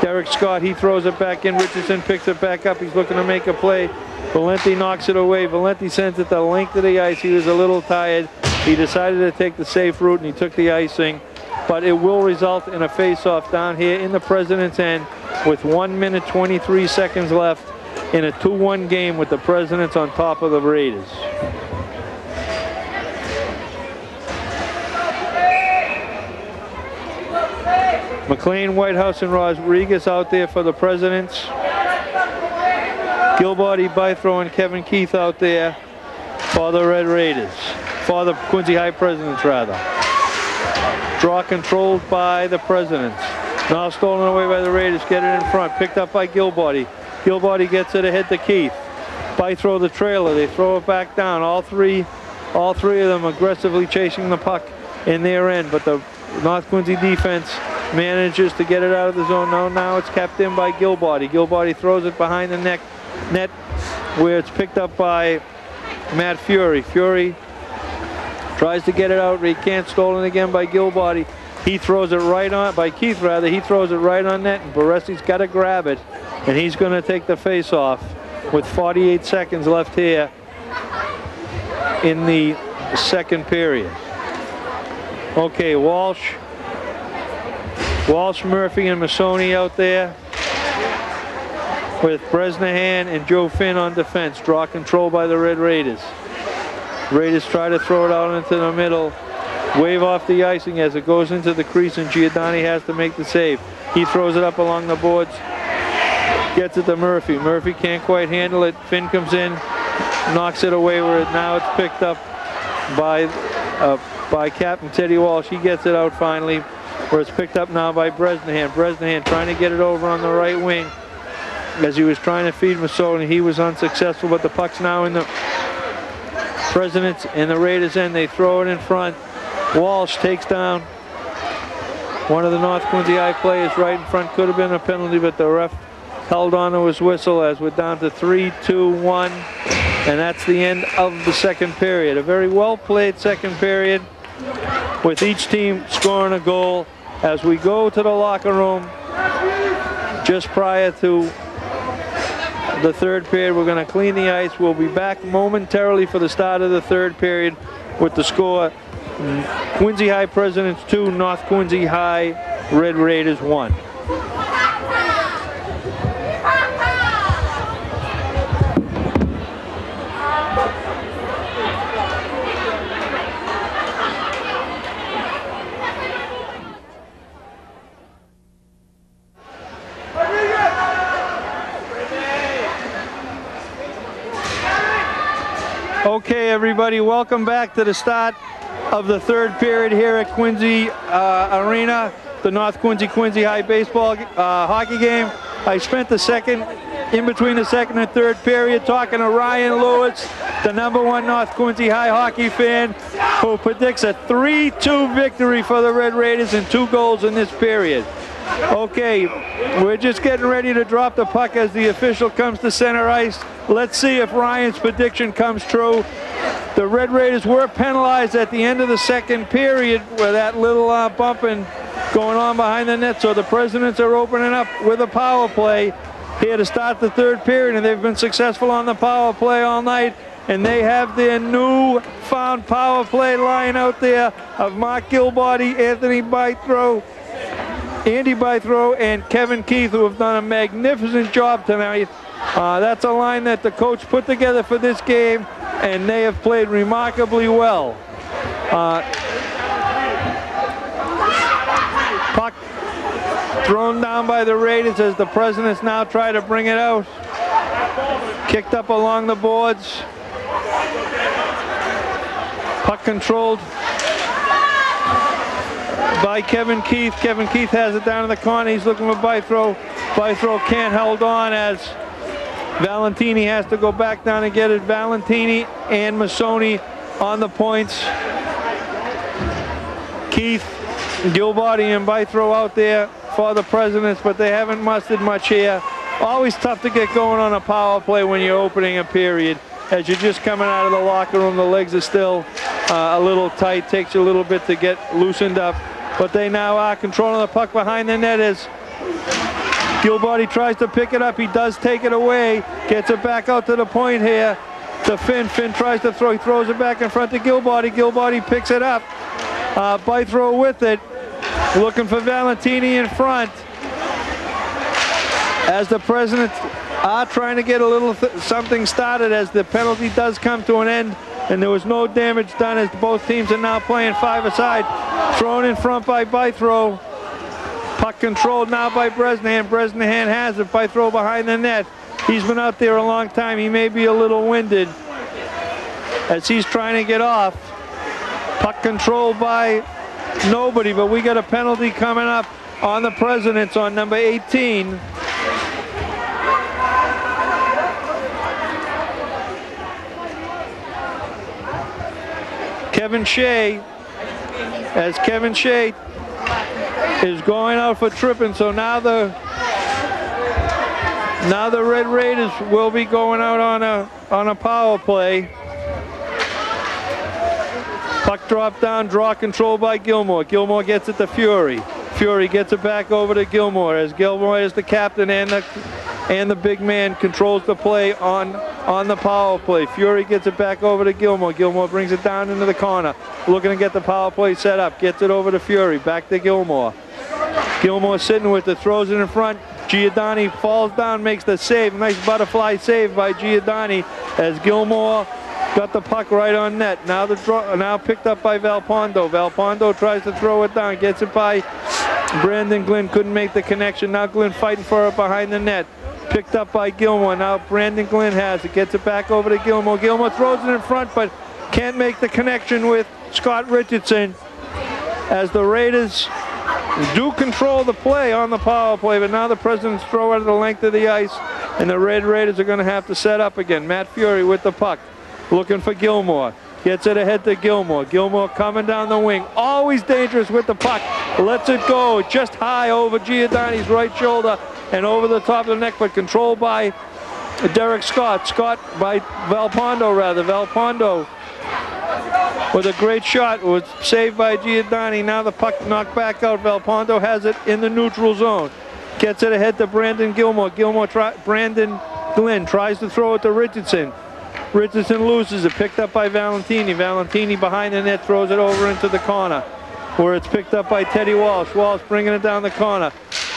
Derek Scott, he throws it back in. Richardson picks it back up. He's looking to make a play. Valenti knocks it away. Valenti sends it the length of the ice. He was a little tired. He decided to take the safe route and he took the icing. But it will result in a face-off down here in the President's end with 1 minute 23 seconds left in a 2-1 game with the Presidents on top of the Raiders. McLean, Whitehouse, and Rodriguez out there for the Presidents. Gilbody, Bythrow, and Kevin Keith out there for the Red Raiders. For the Quincy High Presidents, rather. Draw controlled by the Presidents. Now stolen away by the Raiders. Get it in front. Picked up by Gilbody. Gilbody gets it ahead to Keith. Bythrow the trailer. They throw it back down. All three, all three of them aggressively chasing the puck in their end. But the North Quincy defense manages to get it out of the zone. Now, now it's kept in by Gilbody. Gilbody throws it behind the neck, net where it's picked up by Matt Fury. Fury tries to get it out. He can't. Stolen again by Gilbody. He throws it right on, by Keith rather, he throws it right on net and Barisi's got to grab it and he's going to take the face off with 48 seconds left here in the second period. Okay, Walsh Walsh, Murphy, and Masoni out there with Bresnahan and Joe Finn on defense. Draw control by the Red Raiders. Raiders try to throw it out into the middle. Wave off the icing as it goes into the crease and Giordani has to make the save. He throws it up along the boards. Gets it to Murphy. Murphy can't quite handle it. Finn comes in, knocks it away where it now it's picked up by uh, by Captain Teddy Walsh. He gets it out finally where it's picked up now by Bresnahan. Bresnahan trying to get it over on the right wing as he was trying to feed Masoni. He was unsuccessful, but the puck's now in the Presidents and the Raiders end. They throw it in front. Walsh takes down one of the North Quincy players right in front. Could have been a penalty, but the ref held on to his whistle as we're down to 3, 2, 1. And that's the end of the second period. A very well played second period with each team scoring a goal as we go to the locker room just prior to the third period. We're going to clean the ice. We'll be back momentarily for the start of the third period with the score mm, Quincy High Presidents 2, North Quincy High Red Raiders 1. Okay, everybody, welcome back to the start of the third period here at Quincy uh, Arena, the North Quincy Quincy High baseball uh, hockey game. I spent the second, in between the second and third period, talking to Ryan Lewis, the number one North Quincy High hockey fan, who predicts a 3-2 victory for the Red Raiders and two goals in this period. Okay, we're just getting ready to drop the puck as the official comes to center ice. Let's see if Ryan's prediction comes true. The Red Raiders were penalized at the end of the second period with that little uh, bumping going on behind the net. So the Presidents are opening up with a power play here to start the third period, and they've been successful on the power play all night. And they have their new found power play line out there of Mark Gilbody, Anthony Bythrow, Andy Bythrow, and Kevin Keith, who have done a magnificent job tonight. Uh, that's a line that the coach put together for this game, and they have played remarkably well. Uh, puck thrown down by the Raiders as the Presidents now try to bring it out. Kicked up along the boards. Puck controlled by Kevin Keith. Kevin Keith has it down in the corner. He's looking for Bythrow. Bythrow can't hold on as Valentini has to go back down and get it. Valentini and Masoni on the points. Keith, Gilbody, and Bythrow out there for the Presidents, but they haven't mustered much here. Always tough to get going on a power play when you're opening a period. As you're just coming out of the locker room, the legs are still uh, a little tight. Takes you a little bit to get loosened up. But they now are controlling the puck behind the net as Gilbody tries to pick it up. He does take it away. Gets it back out to the point here. To Finn. Finn tries to throw. He throws it back in front to Gilbody. Gilbody picks it up. Uh, Bythrow with it. Looking for Valentini in front. As the Presidents are trying to get a little something started as the penalty does come to an end and there was no damage done as both teams are now playing five-a-side. Thrown in front by Bythrow. Puck controlled now by Bresnahan. Bresnahan has it. Bythrow behind the net. He's been out there a long time. He may be a little winded as he's trying to get off. Puck controlled by nobody, but we got a penalty coming up on the Presidents on number 18. Kevin Shea, as Kevin Shea is going out for tripping, so now the now the Red Raiders will be going out on a on a power play. Puck drop down, draw control by Gilmore. Gilmore gets it to Fury. Fury gets it back over to Gilmore as Gilmore is the captain and the and the big man controls the play on on the power play. Fury gets it back over to Gilmore. Gilmore brings it down into the corner. Looking to get the power play set up. Gets it over to Fury. Back to Gilmore. Gilmore sitting with it. Throws it in front. Giordani falls down, makes the save. Nice butterfly save by Giordani as Gilmore got the puck right on net. Now the draw, now picked up by Valpondo. Valpondo tries to throw it down. Gets it by Brandon Glenn. Couldn't make the connection. Now Glenn fighting for it behind the net. Picked up by Gilmore. Now Brandon Glenn has it. Gets it back over to Gilmore. Gilmore throws it in front, but can't make the connection with Scott Richardson as the Raiders do control the play on the power play, but now the Presidents throw out the length of the ice, and the Red Raiders are going to have to set up again. Matt Fury with the puck, looking for Gilmore. Gets it ahead to Gilmore. Gilmore coming down the wing. Always dangerous with the puck. Lets it go just high over Giordani's right shoulder and over the top of the neck, but controlled by Derek Scott. Scott by Valpondo, rather. Valpondo with a great shot. was saved by Giordani. Now the puck knocked back out. Valpondo has it in the neutral zone. Gets it ahead to Brandon Gilmore. Gilmore, try, Brandon Glenn tries to throw it to Richardson. Richardson loses it, picked up by Valentini. Valentini behind the net throws it over into the corner where it's picked up by Teddy Walsh. Walsh bringing it down the corner.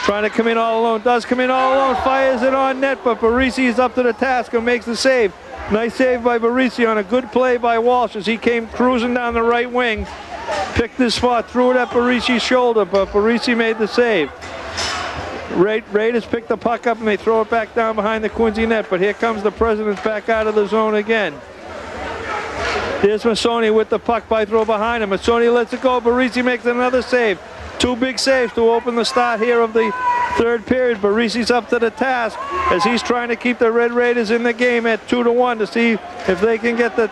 Trying to come in all alone. Does come in all alone. Fires it on net, but Barisi is up to the task and makes the save. Nice save by Barisi on a good play by Walsh as he came cruising down the right wing. Picked his spot, threw it at Barisi's shoulder, but Barisi made the save. Ra Raiders pick the puck up and they throw it back down behind the Quincy net, but here comes the Presidents back out of the zone again. There's Masoni with the puck Bythrow behind him. Masoni lets it go. Barisi makes another save. Two big saves to open the start here of the third period. Barisi's up to the task as he's trying to keep the Red Raiders in the game at two to one to see if they can get the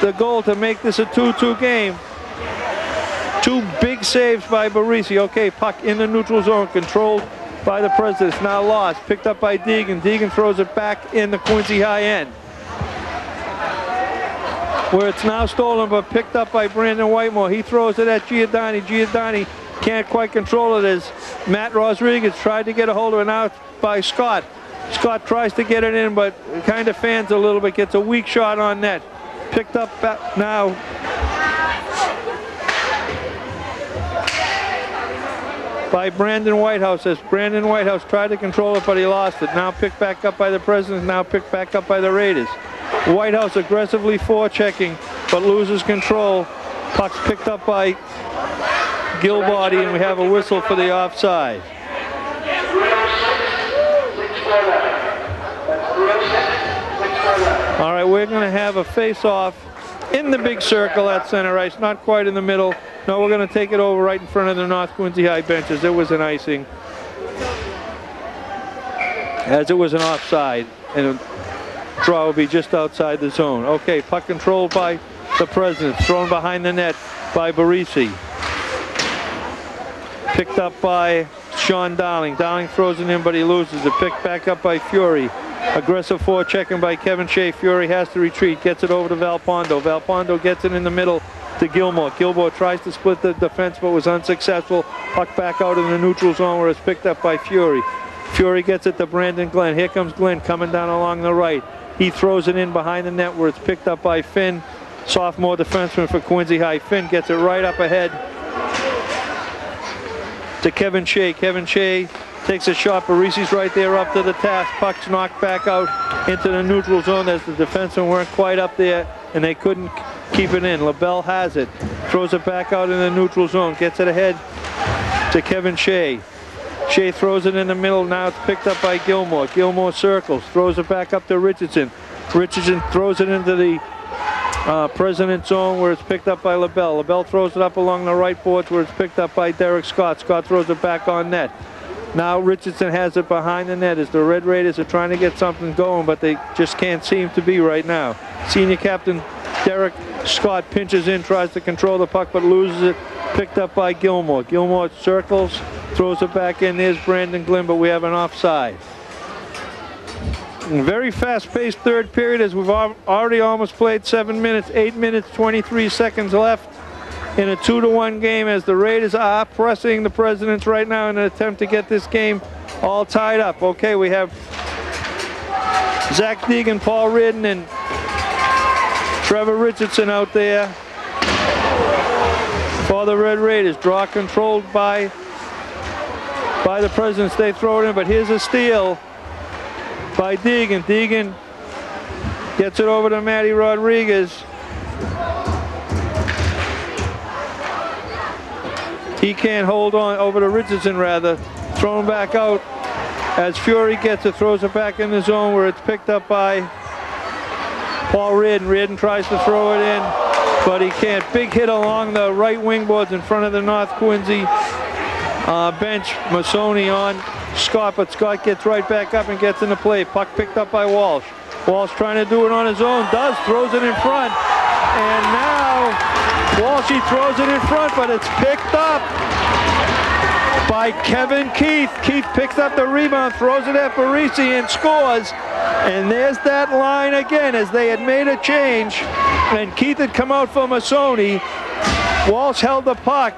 the goal to make this a 2-2 game. Two big saves by Barisi. Okay, puck in the neutral zone, controlled by the Presidents. Now lost, picked up by Deegan. Deegan throws it back in the Quincy high end. Where it's now stolen, but picked up by Brandon Whitemore. He throws it at Giordani. Giordani can't quite control it as Matt Rodriguez tried to get a hold of it. Now by Scott. Scott tries to get it in, but kind of fans a little bit. Gets a weak shot on net. Picked up now by Brandon Whitehouse as Brandon Whitehouse tried to control it, but he lost it. Now picked back up by the Presidents, now picked back up by the Raiders. Whitehouse aggressively forechecking, but loses control. Puck's picked up by Gilbody, and we have a whistle for the offside. All right, we're going to have a face-off in the big circle at center ice, not quite in the middle. No, we're going to take it over right in front of the North Quincy High benches. It was an icing. As it was an offside, and draw will be just outside the zone. Okay, puck controlled by the President, thrown behind the net by Barisi. Picked up by Sean Darling. Darling throws it in, but he loses it. Picked back up by Fury. Aggressive forechecking by Kevin Shea. Fury has to retreat, gets it over to Valpondo. Valpondo gets it in the middle to Gilmore. Gilmore tries to split the defense but was unsuccessful. Puck back out in the neutral zone where it's picked up by Fury. Fury gets it to Brandon Glenn. Here comes Glenn coming down along the right. He throws it in behind the net where it's picked up by Finn, sophomore defenseman for Quincy High. Finn gets it right up ahead to Kevin Shea. Kevin Shea takes a shot. Barisi's right there up to the task. Puck's knocked back out into the neutral zone as the defensemen weren't quite up there and they couldn't keep it in. LaBelle has it. Throws it back out in the neutral zone. Gets it ahead to Kevin Shea. Shea throws it in the middle. Now it's picked up by Gilmore. Gilmore circles. Throws it back up to Richardson. Richardson throws it into the uh, President zone where it's picked up by LaBelle. LaBelle throws it up along the right boards where it's picked up by Derek Scott. Scott throws it back on net. Now Richardson has it behind the net as the Red Raiders are trying to get something going, but they just can't seem to be right now. Senior captain Derek Scott pinches in, tries to control the puck, but loses it. Picked up by Gilmore. Gilmore circles, throws it back in. There's Brandon Glenn, but we have an offside. Very fast-paced third period as we've already almost played seven minutes, eight minutes, 23 seconds left in a two to one game as the Raiders are pressing the Presidents right now in an attempt to get this game all tied up. Okay, we have Zach Deegan, Paul Ridden, and Trevor Richardson out there for the Red Raiders. Draw controlled by by the Presidents. They throw it in, but here's a steal by Deegan. Deegan gets it over to Matty Rodriguez. He can't hold on over to Richardson rather. Thrown back out as Fury gets it, throws it back in the zone where it's picked up by Paul Reardon. Reardon tries to throw it in, but he can't. Big hit along the right wing boards in front of the North Quincy uh, bench. Masoni on Scott, but Scott gets right back up and gets into play. Puck picked up by Walsh. Walsh trying to do it on his own, does, throws it in front. And now Walshy throws it in front, but it's picked up by Kevin Keith. Keith picks up the rebound, throws it at Barisi and scores. And there's that line again as they had made a change. And Keith had come out for Masoni. Walsh held the puck,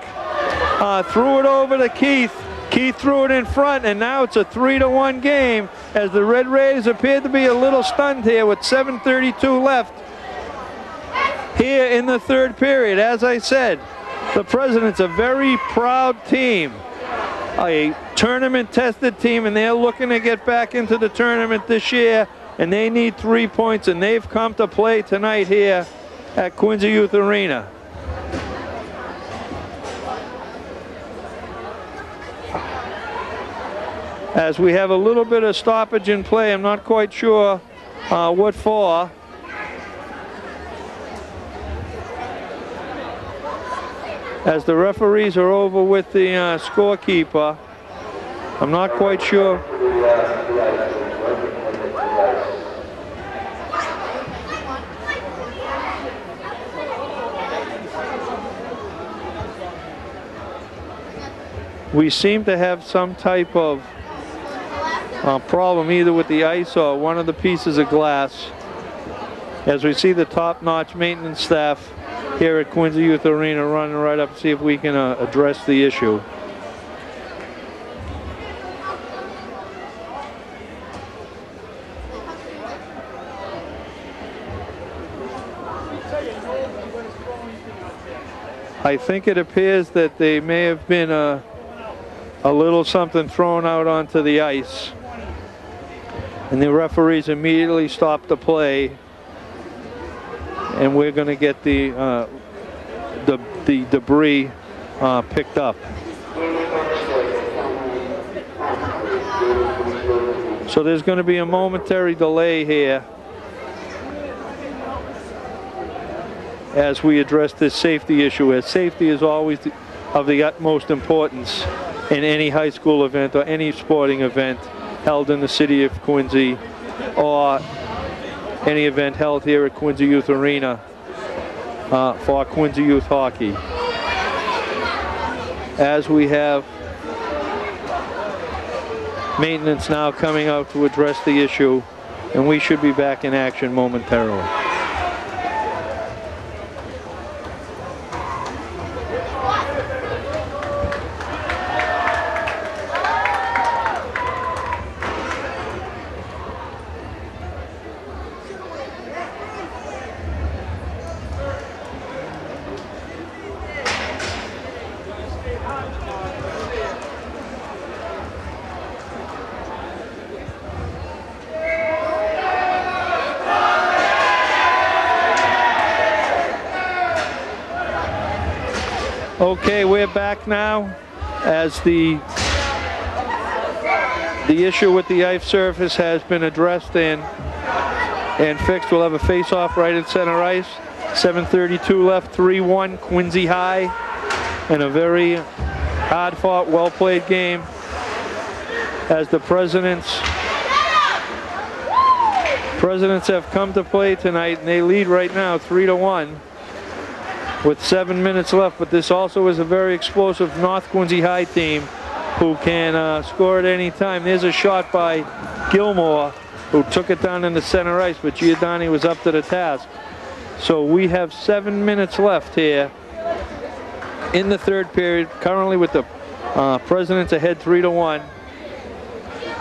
uh, threw it over to Keith. Keith threw it in front, and now it's a three to one game as the Red Raiders appear to be a little stunned here with 7.32 left here in the third period. As I said, the President's a very proud team, a tournament tested team, and they're looking to get back into the tournament this year, and they need three points, and they've come to play tonight here at Quincy Youth Arena. As we have a little bit of stoppage in play, I'm not quite sure uh, what for. As the referees are over with the uh, scorekeeper, I'm not quite sure. We seem to have some type of uh, problem either with the ice or one of the pieces of glass. As we see the top-notch maintenance staff here at Quincy Youth Arena running right up to see if we can uh, address the issue. I think it appears that they may have been a, a little something thrown out onto the ice. And the referees immediately stopped the play. And we're going to get the, uh, the, the debris uh, picked up. So there's going to be a momentary delay here as we address this safety issue, as safety is always of the utmost importance in any high school event or any sporting event held in the city of Quincy or any event held here at Quincy Youth Arena uh, for Quincy Youth Hockey. As we have maintenance now coming out to address the issue, and we should be back in action momentarily. Okay, we're back now the the issue with the ice surface has been addressed and and fixed. We'll have a face-off right at center ice. 7:32 left, 3-1 Quincy High, and a very hard-fought, well-played game. As the presidents presidents have come to play tonight, and they lead right now, three to one with seven minutes left, but this also is a very explosive North Quincy High team who can uh, score at any time. There's a shot by Gilmore who took it down in the center ice, but Giordani was up to the task. So we have seven minutes left here in the third period, currently with the uh, Presidents ahead three to one.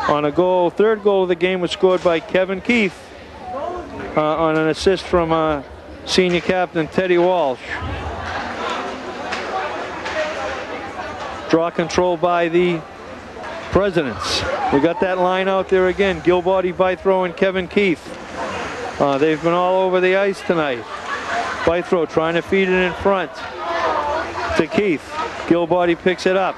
On a goal, third goal of the game was scored by Kevin Keith uh, on an assist from uh, senior captain Teddy Walsh. Draw control by the Presidents. We got that line out there again. Gilbody, Bythrow, and Kevin Keith. Uh, they've been all over the ice tonight. Bythrow trying to feed it in front to Keith. Gilbody picks it up.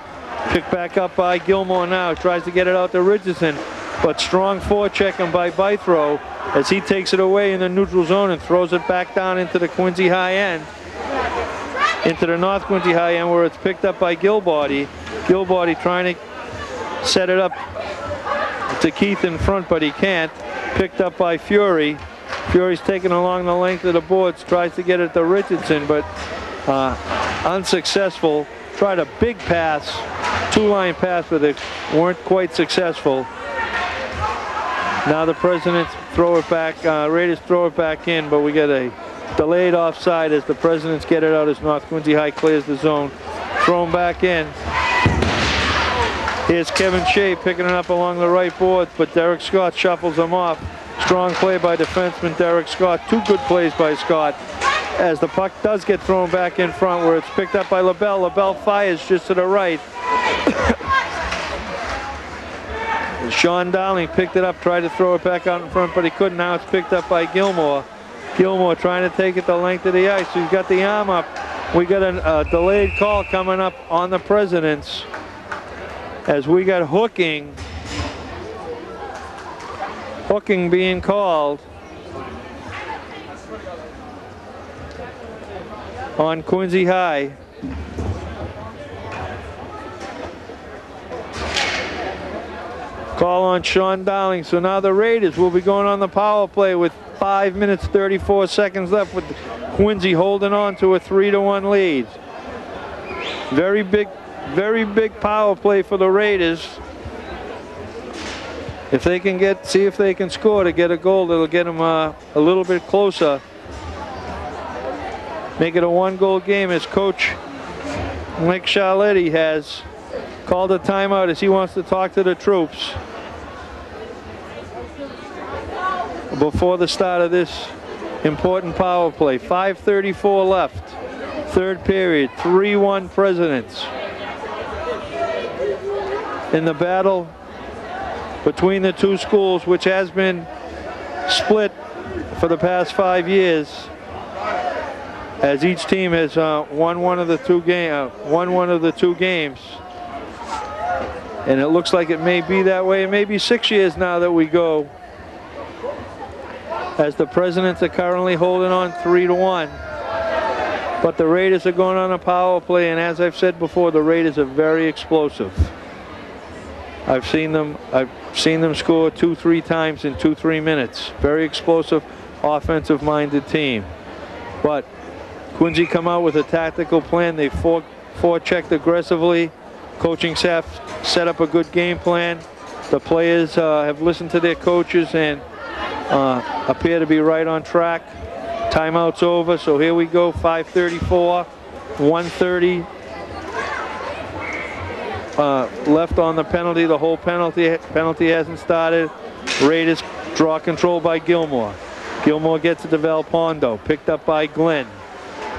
Picked back up by Gilmore now. Tries to get it out to Richardson. But strong forechecking by Bythrow as he takes it away in the neutral zone and throws it back down into the Quincy high end. Into the North Quincy high end where it's picked up by Gilbody. Gilbody trying to set it up to Keith in front, but he can't. Picked up by Fury. Fury's taken along the length of the boards, tries to get it to Richardson, but uh, unsuccessful. Tried a big pass, two-line pass, but they weren't quite successful. Now the Presidents throw it back, uh, Raiders throw it back in, but we get a delayed offside as the Presidents get it out as North Quincy High clears the zone. Thrown back in. Here's Kevin Shea picking it up along the right board, but Derek Scott shuffles him off. Strong play by defenseman Derek Scott. Two good plays by Scott as the puck does get thrown back in front where it's picked up by LaBelle. LaBelle fires just to the right. Sean Dowling picked it up, tried to throw it back out in front, but he couldn't. Now it's picked up by Gilmore. Gilmore trying to take it the length of the ice. He's got the arm up. We got a, a delayed call coming up on the Presidents as we got hooking. Hooking being called on Quincy High. Call on Sean Darling. So now the Raiders will be going on the power play with 5 minutes 34 seconds left with Quincy holding on to a 3 to 1 lead. Very big, very big power play for the Raiders. If they can get, see if they can score to get a goal, it'll get them uh, a little bit closer. Make it a one goal game as coach Mike Charletta has called a timeout as he wants to talk to the troops before the start of this important power play. 5.34 left, third period, 3-1 Presidents. In the battle between the two schools, which has been split for the past five years, as each team has uh, won one of the two game, uh, won one of the two games. And it looks like it may be that way. It may be six years now that we go as the Presidents are currently holding on three to one. But the Raiders are going on a power play, and as I've said before, the Raiders are very explosive. I've seen them. I've seen them score two, three times in two, three minutes. Very explosive, offensive-minded team. But Quincy come out with a tactical plan. They fore, forechecked aggressively. Coaching staff set up a good game plan. The players uh, have listened to their coaches and uh, appear to be right on track. Timeout's over, so here we go, 5.34, 130 uh, left on the penalty. The whole penalty penalty hasn't started. Raiders draw control by Gilmore. Gilmore gets it to Valpondo, picked up by Glenn.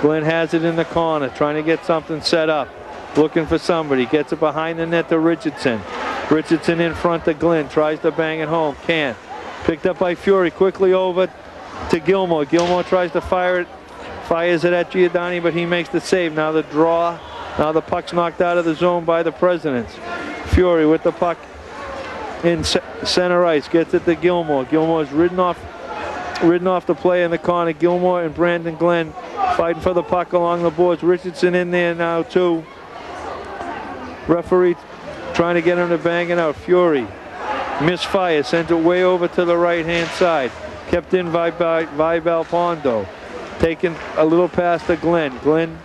Glenn has it in the corner, trying to get something set up. Looking for somebody, gets it behind the net to Richardson. Richardson in front to Glenn, tries to bang it home, can't. Picked up by Fury, quickly over to Gilmore. Gilmore tries to fire it, fires it at Giordani, but he makes the save. Now the draw, now the puck's knocked out of the zone by the Presidents. Fury with the puck in center ice, gets it to Gilmore. Gilmore's ridden off, ridden off the play in the corner. Gilmore and Brandon Glenn fighting for the puck along the boards. Richardson in there now too. Referee trying to get him to bang it out. Fury misfire, sent it way over to the right hand side. Kept in by, by, by Valpondo. Taken a little past to Glenn. Glenn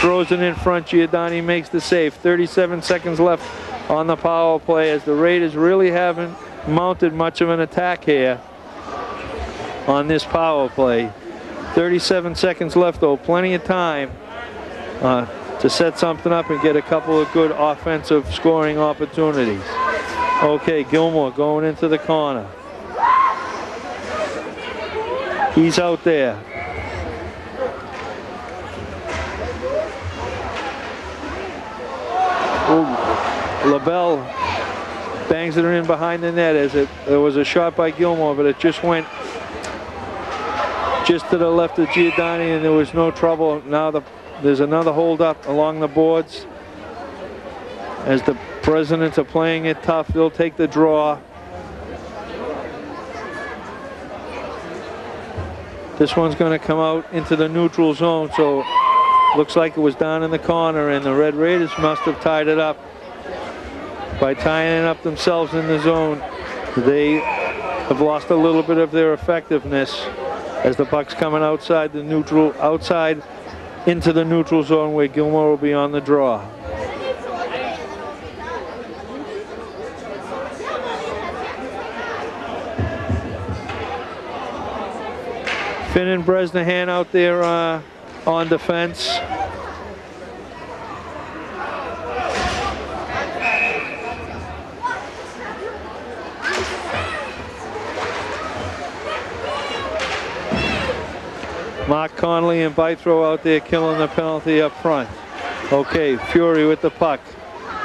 throws it in front. Giordani makes the save. 37 seconds left on the power play as the Raiders really haven't mounted much of an attack here on this power play. 37 seconds left though, plenty of time uh, to set something up and get a couple of good offensive scoring opportunities. Okay, Gilmore going into the corner. He's out there. Ooh, LaBelle bangs it in behind the net as it there was a shot by Gilmore, but it just went just to the left of Giordani and there was no trouble. Now the, there's another hold up along the boards as the Presidents are playing it tough. They'll take the draw. This one's going to come out into the neutral zone, so looks like it was down in the corner, and the Red Raiders must have tied it up by tying it up themselves in the zone. They have lost a little bit of their effectiveness as the puck's coming outside the neutral, outside into the neutral zone where Gilmore will be on the draw. Finn and Bresnahan out there uh, on defense. Mark Connolly and Bythrow out there killing the penalty up front. Okay, Fury with the puck.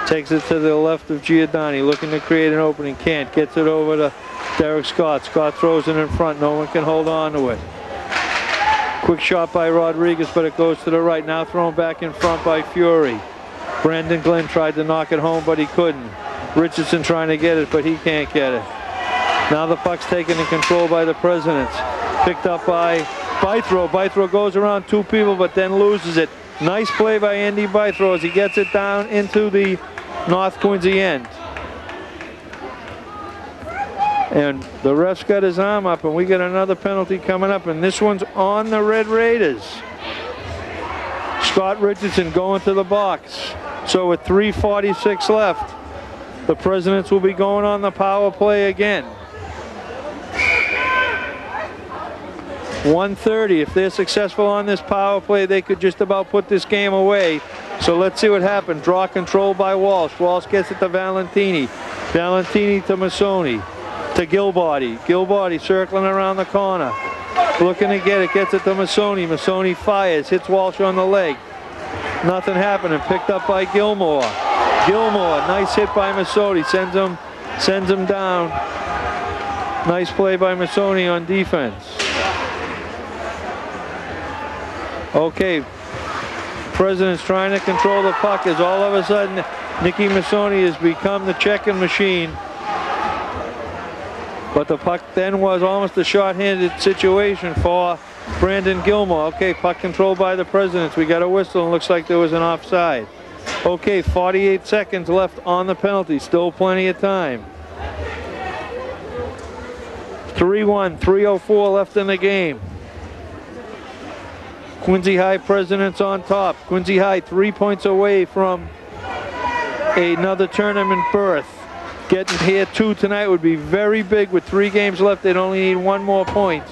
Takes it to the left of Giordani, looking to create an opening. Can't. Gets it over to Derek Scott. Scott throws it in front. No one can hold on to it. Quick shot by Rodriguez, but it goes to the right. Now thrown back in front by Fury. Brandon Glenn tried to knock it home, but he couldn't. Richardson trying to get it, but he can't get it. Now the puck's taken in control by the Presidents. Picked up by Bythrow. Bythrow goes around two people, but then loses it. Nice play by Andy Bythrow as he gets it down into the North Quincy end. And the ref's got his arm up, and we got another penalty coming up, and this one's on the Red Raiders. Scott Richardson going to the box. So with 3.46 left, the Presidents will be going on the power play again. 130. If they're successful on this power play, they could just about put this game away. So let's see what happens. Draw control by Walsh. Walsh gets it to Valentini. Valentini to Masoni. To Gilbody. Gilbody circling around the corner. Looking to get it. Gets it to Masoni. Masoni fires. Hits Walsh on the leg. Nothing happening. Picked up by Gilmore. Gilmore. Nice hit by Masoni. Sends him, sends him down. Nice play by Masoni on defense. Okay, President's trying to control the puck as all of a sudden Nicky Masoni has become the checking machine. But the puck then was almost a short-handed situation for Brandon Gilmore. Okay, puck controlled by the Presidents. We got a whistle and looks like there was an offside. Okay, 48 seconds left on the penalty. Still plenty of time. 3-1, 3.04 left in the game. Quincy High Presidents on top. Quincy High three points away from another tournament berth. Getting here two tonight would be very big with three games left. They'd only need one more point.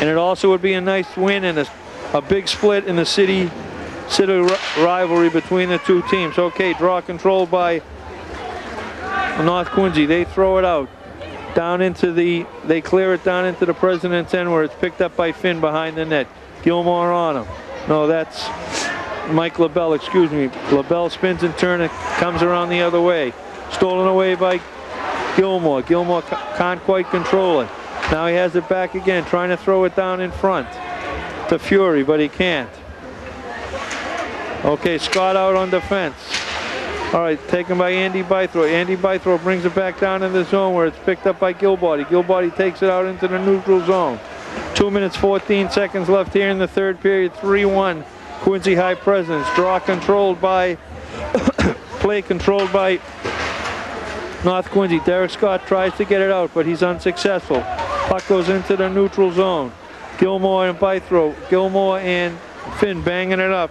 And it also would be a nice win and a, a big split in the city city rivalry between the two teams. Okay, draw control by North Quincy. They throw it out down into the, they clear it down into the president's end where it's picked up by Finn behind the net. Gilmore on him. No, that's Mike LaBelle, excuse me. LaBelle spins and turns and comes around the other way. Stolen away by Gilmore. Gilmore can't quite control it. Now he has it back again, trying to throw it down in front to Fury, but he can't. Okay, Scott out on defense. All right, taken by Andy Bythrow. Andy Bythrow brings it back down in the zone where it's picked up by Gilbody. Gilbody takes it out into the neutral zone. Two minutes, 14 seconds left here in the third period. 3-1, Quincy High Presidents. Draw controlled by, play controlled by North Quincy. Derek Scott tries to get it out, but he's unsuccessful. Puck goes into the neutral zone. Gilmore and Bythrow. Gilmore and Finn banging it up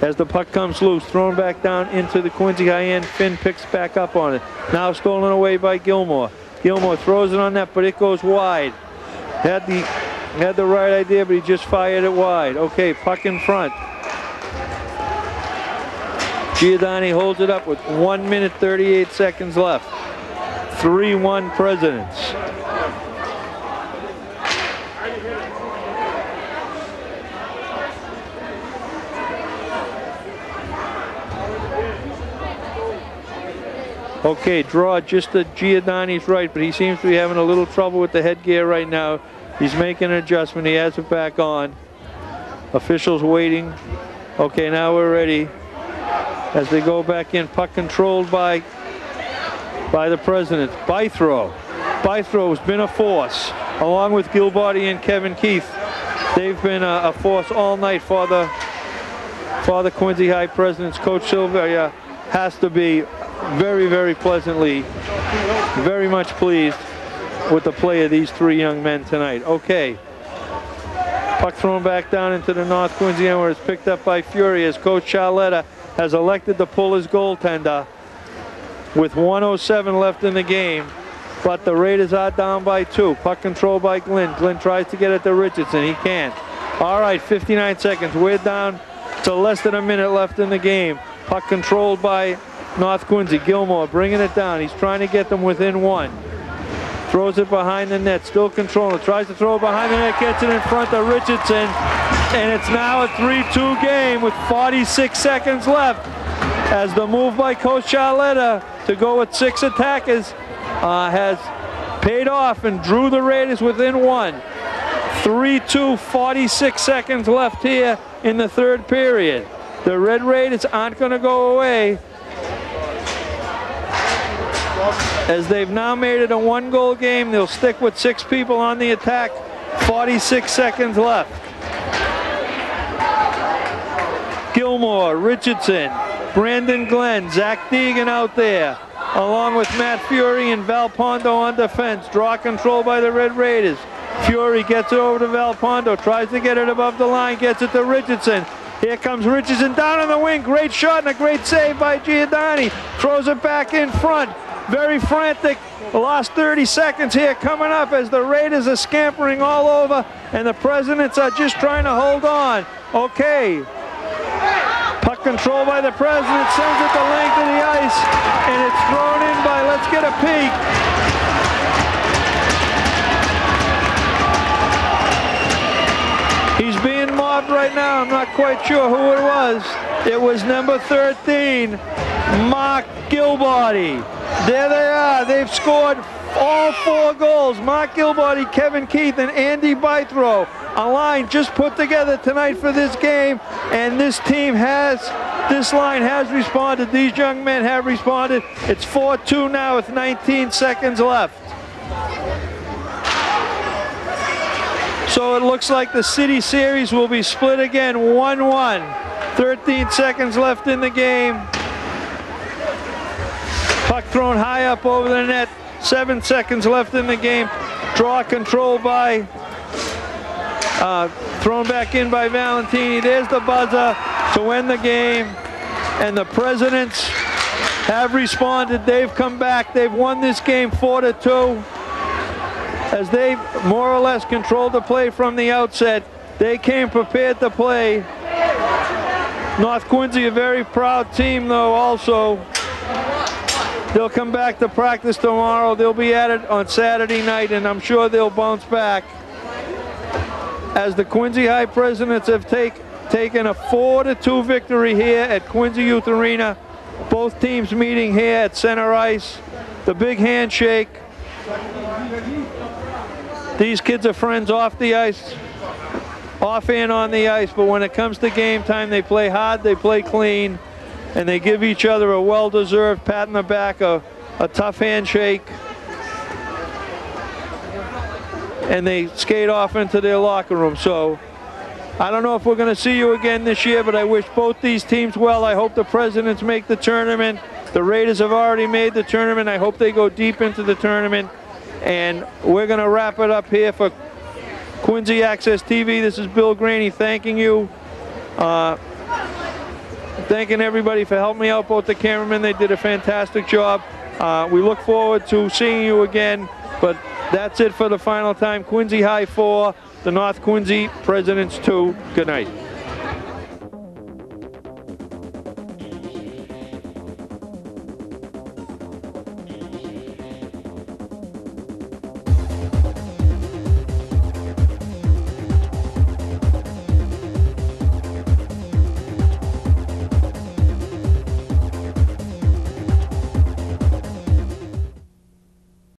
as the puck comes loose, thrown back down into the Quincy high end. Finn picks back up on it. Now stolen away by Gilmore. Gilmore throws it on net, but it goes wide. Had the had the right idea, but he just fired it wide. Okay, puck in front. Giordani holds it up with 1 minute 38 seconds left. 3-1 Presidents. Okay, draw just to Giordani's right, but he seems to be having a little trouble with the headgear right now. He's making an adjustment. He has it back on. Officials waiting. Okay, now we're ready. As they go back in, puck controlled by by the president. Bythrow. Bythrow has been a force, along with Gilbody and Kevin Keith. They've been a, a force all night for the for the Quincy High presidents. Coach Silva has to be very, very pleasantly, very much pleased with the play of these three young men tonight. Okay. Puck thrown back down into the North Quincy end where it's picked up by Fury as Coach Charletta has elected to pull his goaltender with 107 left in the game. But the Raiders are down by two. Puck control by Glenn. Glenn tries to get it to Richardson. He can't. All right, 59 seconds. We're down to less than a minute left in the game. Puck controlled by North Quincy. Gilmore bringing it down. He's trying to get them within one. Throws it behind the net, still controlling. Tries to throw it behind the net, gets it in front of Richardson. And it's now a 3-2 game with 46 seconds left. As the move by Coach Charletta to go with six attackers uh, has paid off and drew the Raiders within one. 3-2, 46 seconds left here in the third period. The Red Raiders aren't going to go away. As they've now made it a one goal game, they'll stick with six people on the attack. 46 seconds left. Gilmore, Richardson, Brandon Glenn, Zach Deegan out there. along with Matt Fury and Val Pondo on defense. Draw control by the Red Raiders. Fury gets it over to Val Pondo, tries to get it above the line, gets it to Richardson. Here comes Richardson down on the wing. Great shot and a great save by Giordani. Throws it back in front. Very frantic. The last 30 seconds here coming up as the Raiders are scampering all over and the Presidents are just trying to hold on. Okay. Puck control by the President sends it the length of the ice and it's thrown in by, let's get a peek. He's being mobbed right now. I'm not quite sure who it was. It was number 13, Mark Gilbody. There they are. They've scored all four goals. Mark Gilbody, Kevin Keith, and Andy Bythrow. A line just put together tonight for this game, and this team has, this line has responded. These young men have responded. It's 4-2 now with 19 seconds left. So it looks like the city series will be split again 1-1. 13 seconds left in the game. Puck thrown high up over the net. Seven seconds left in the game. Draw control by, uh, thrown back in by Valentini. There's the buzzer to end the game. And the Presidents have responded. They've come back. They've won this game 4 to 2 as they more or less controlled the play from the outset. They came prepared to play. North Quincy, a very proud team, though, also. They'll come back to practice tomorrow. They'll be at it on Saturday night, and I'm sure they'll bounce back. As the Quincy High Presidents have take, taken a 4 to 2 victory here at Quincy Youth Arena. Both teams meeting here at center ice. The big handshake. These kids are friends off the ice, off and on the ice, but when it comes to game time, they play hard, they play clean, and they give each other a well-deserved pat on the back, a, a tough handshake, and they skate off into their locker room. So I don't know if we're going to see you again this year, but I wish both these teams well. I hope the Presidents make the tournament. The Raiders have already made the tournament. I hope they go deep into the tournament. And we're going to wrap it up here for Quincy Access TV. This is Bill Graney thanking you. Uh, thanking everybody for helping me out, both the cameramen. They did a fantastic job. Uh, we look forward to seeing you again. But that's it for the final time. Quincy High 4, the North Quincy Presidents 2. Good night.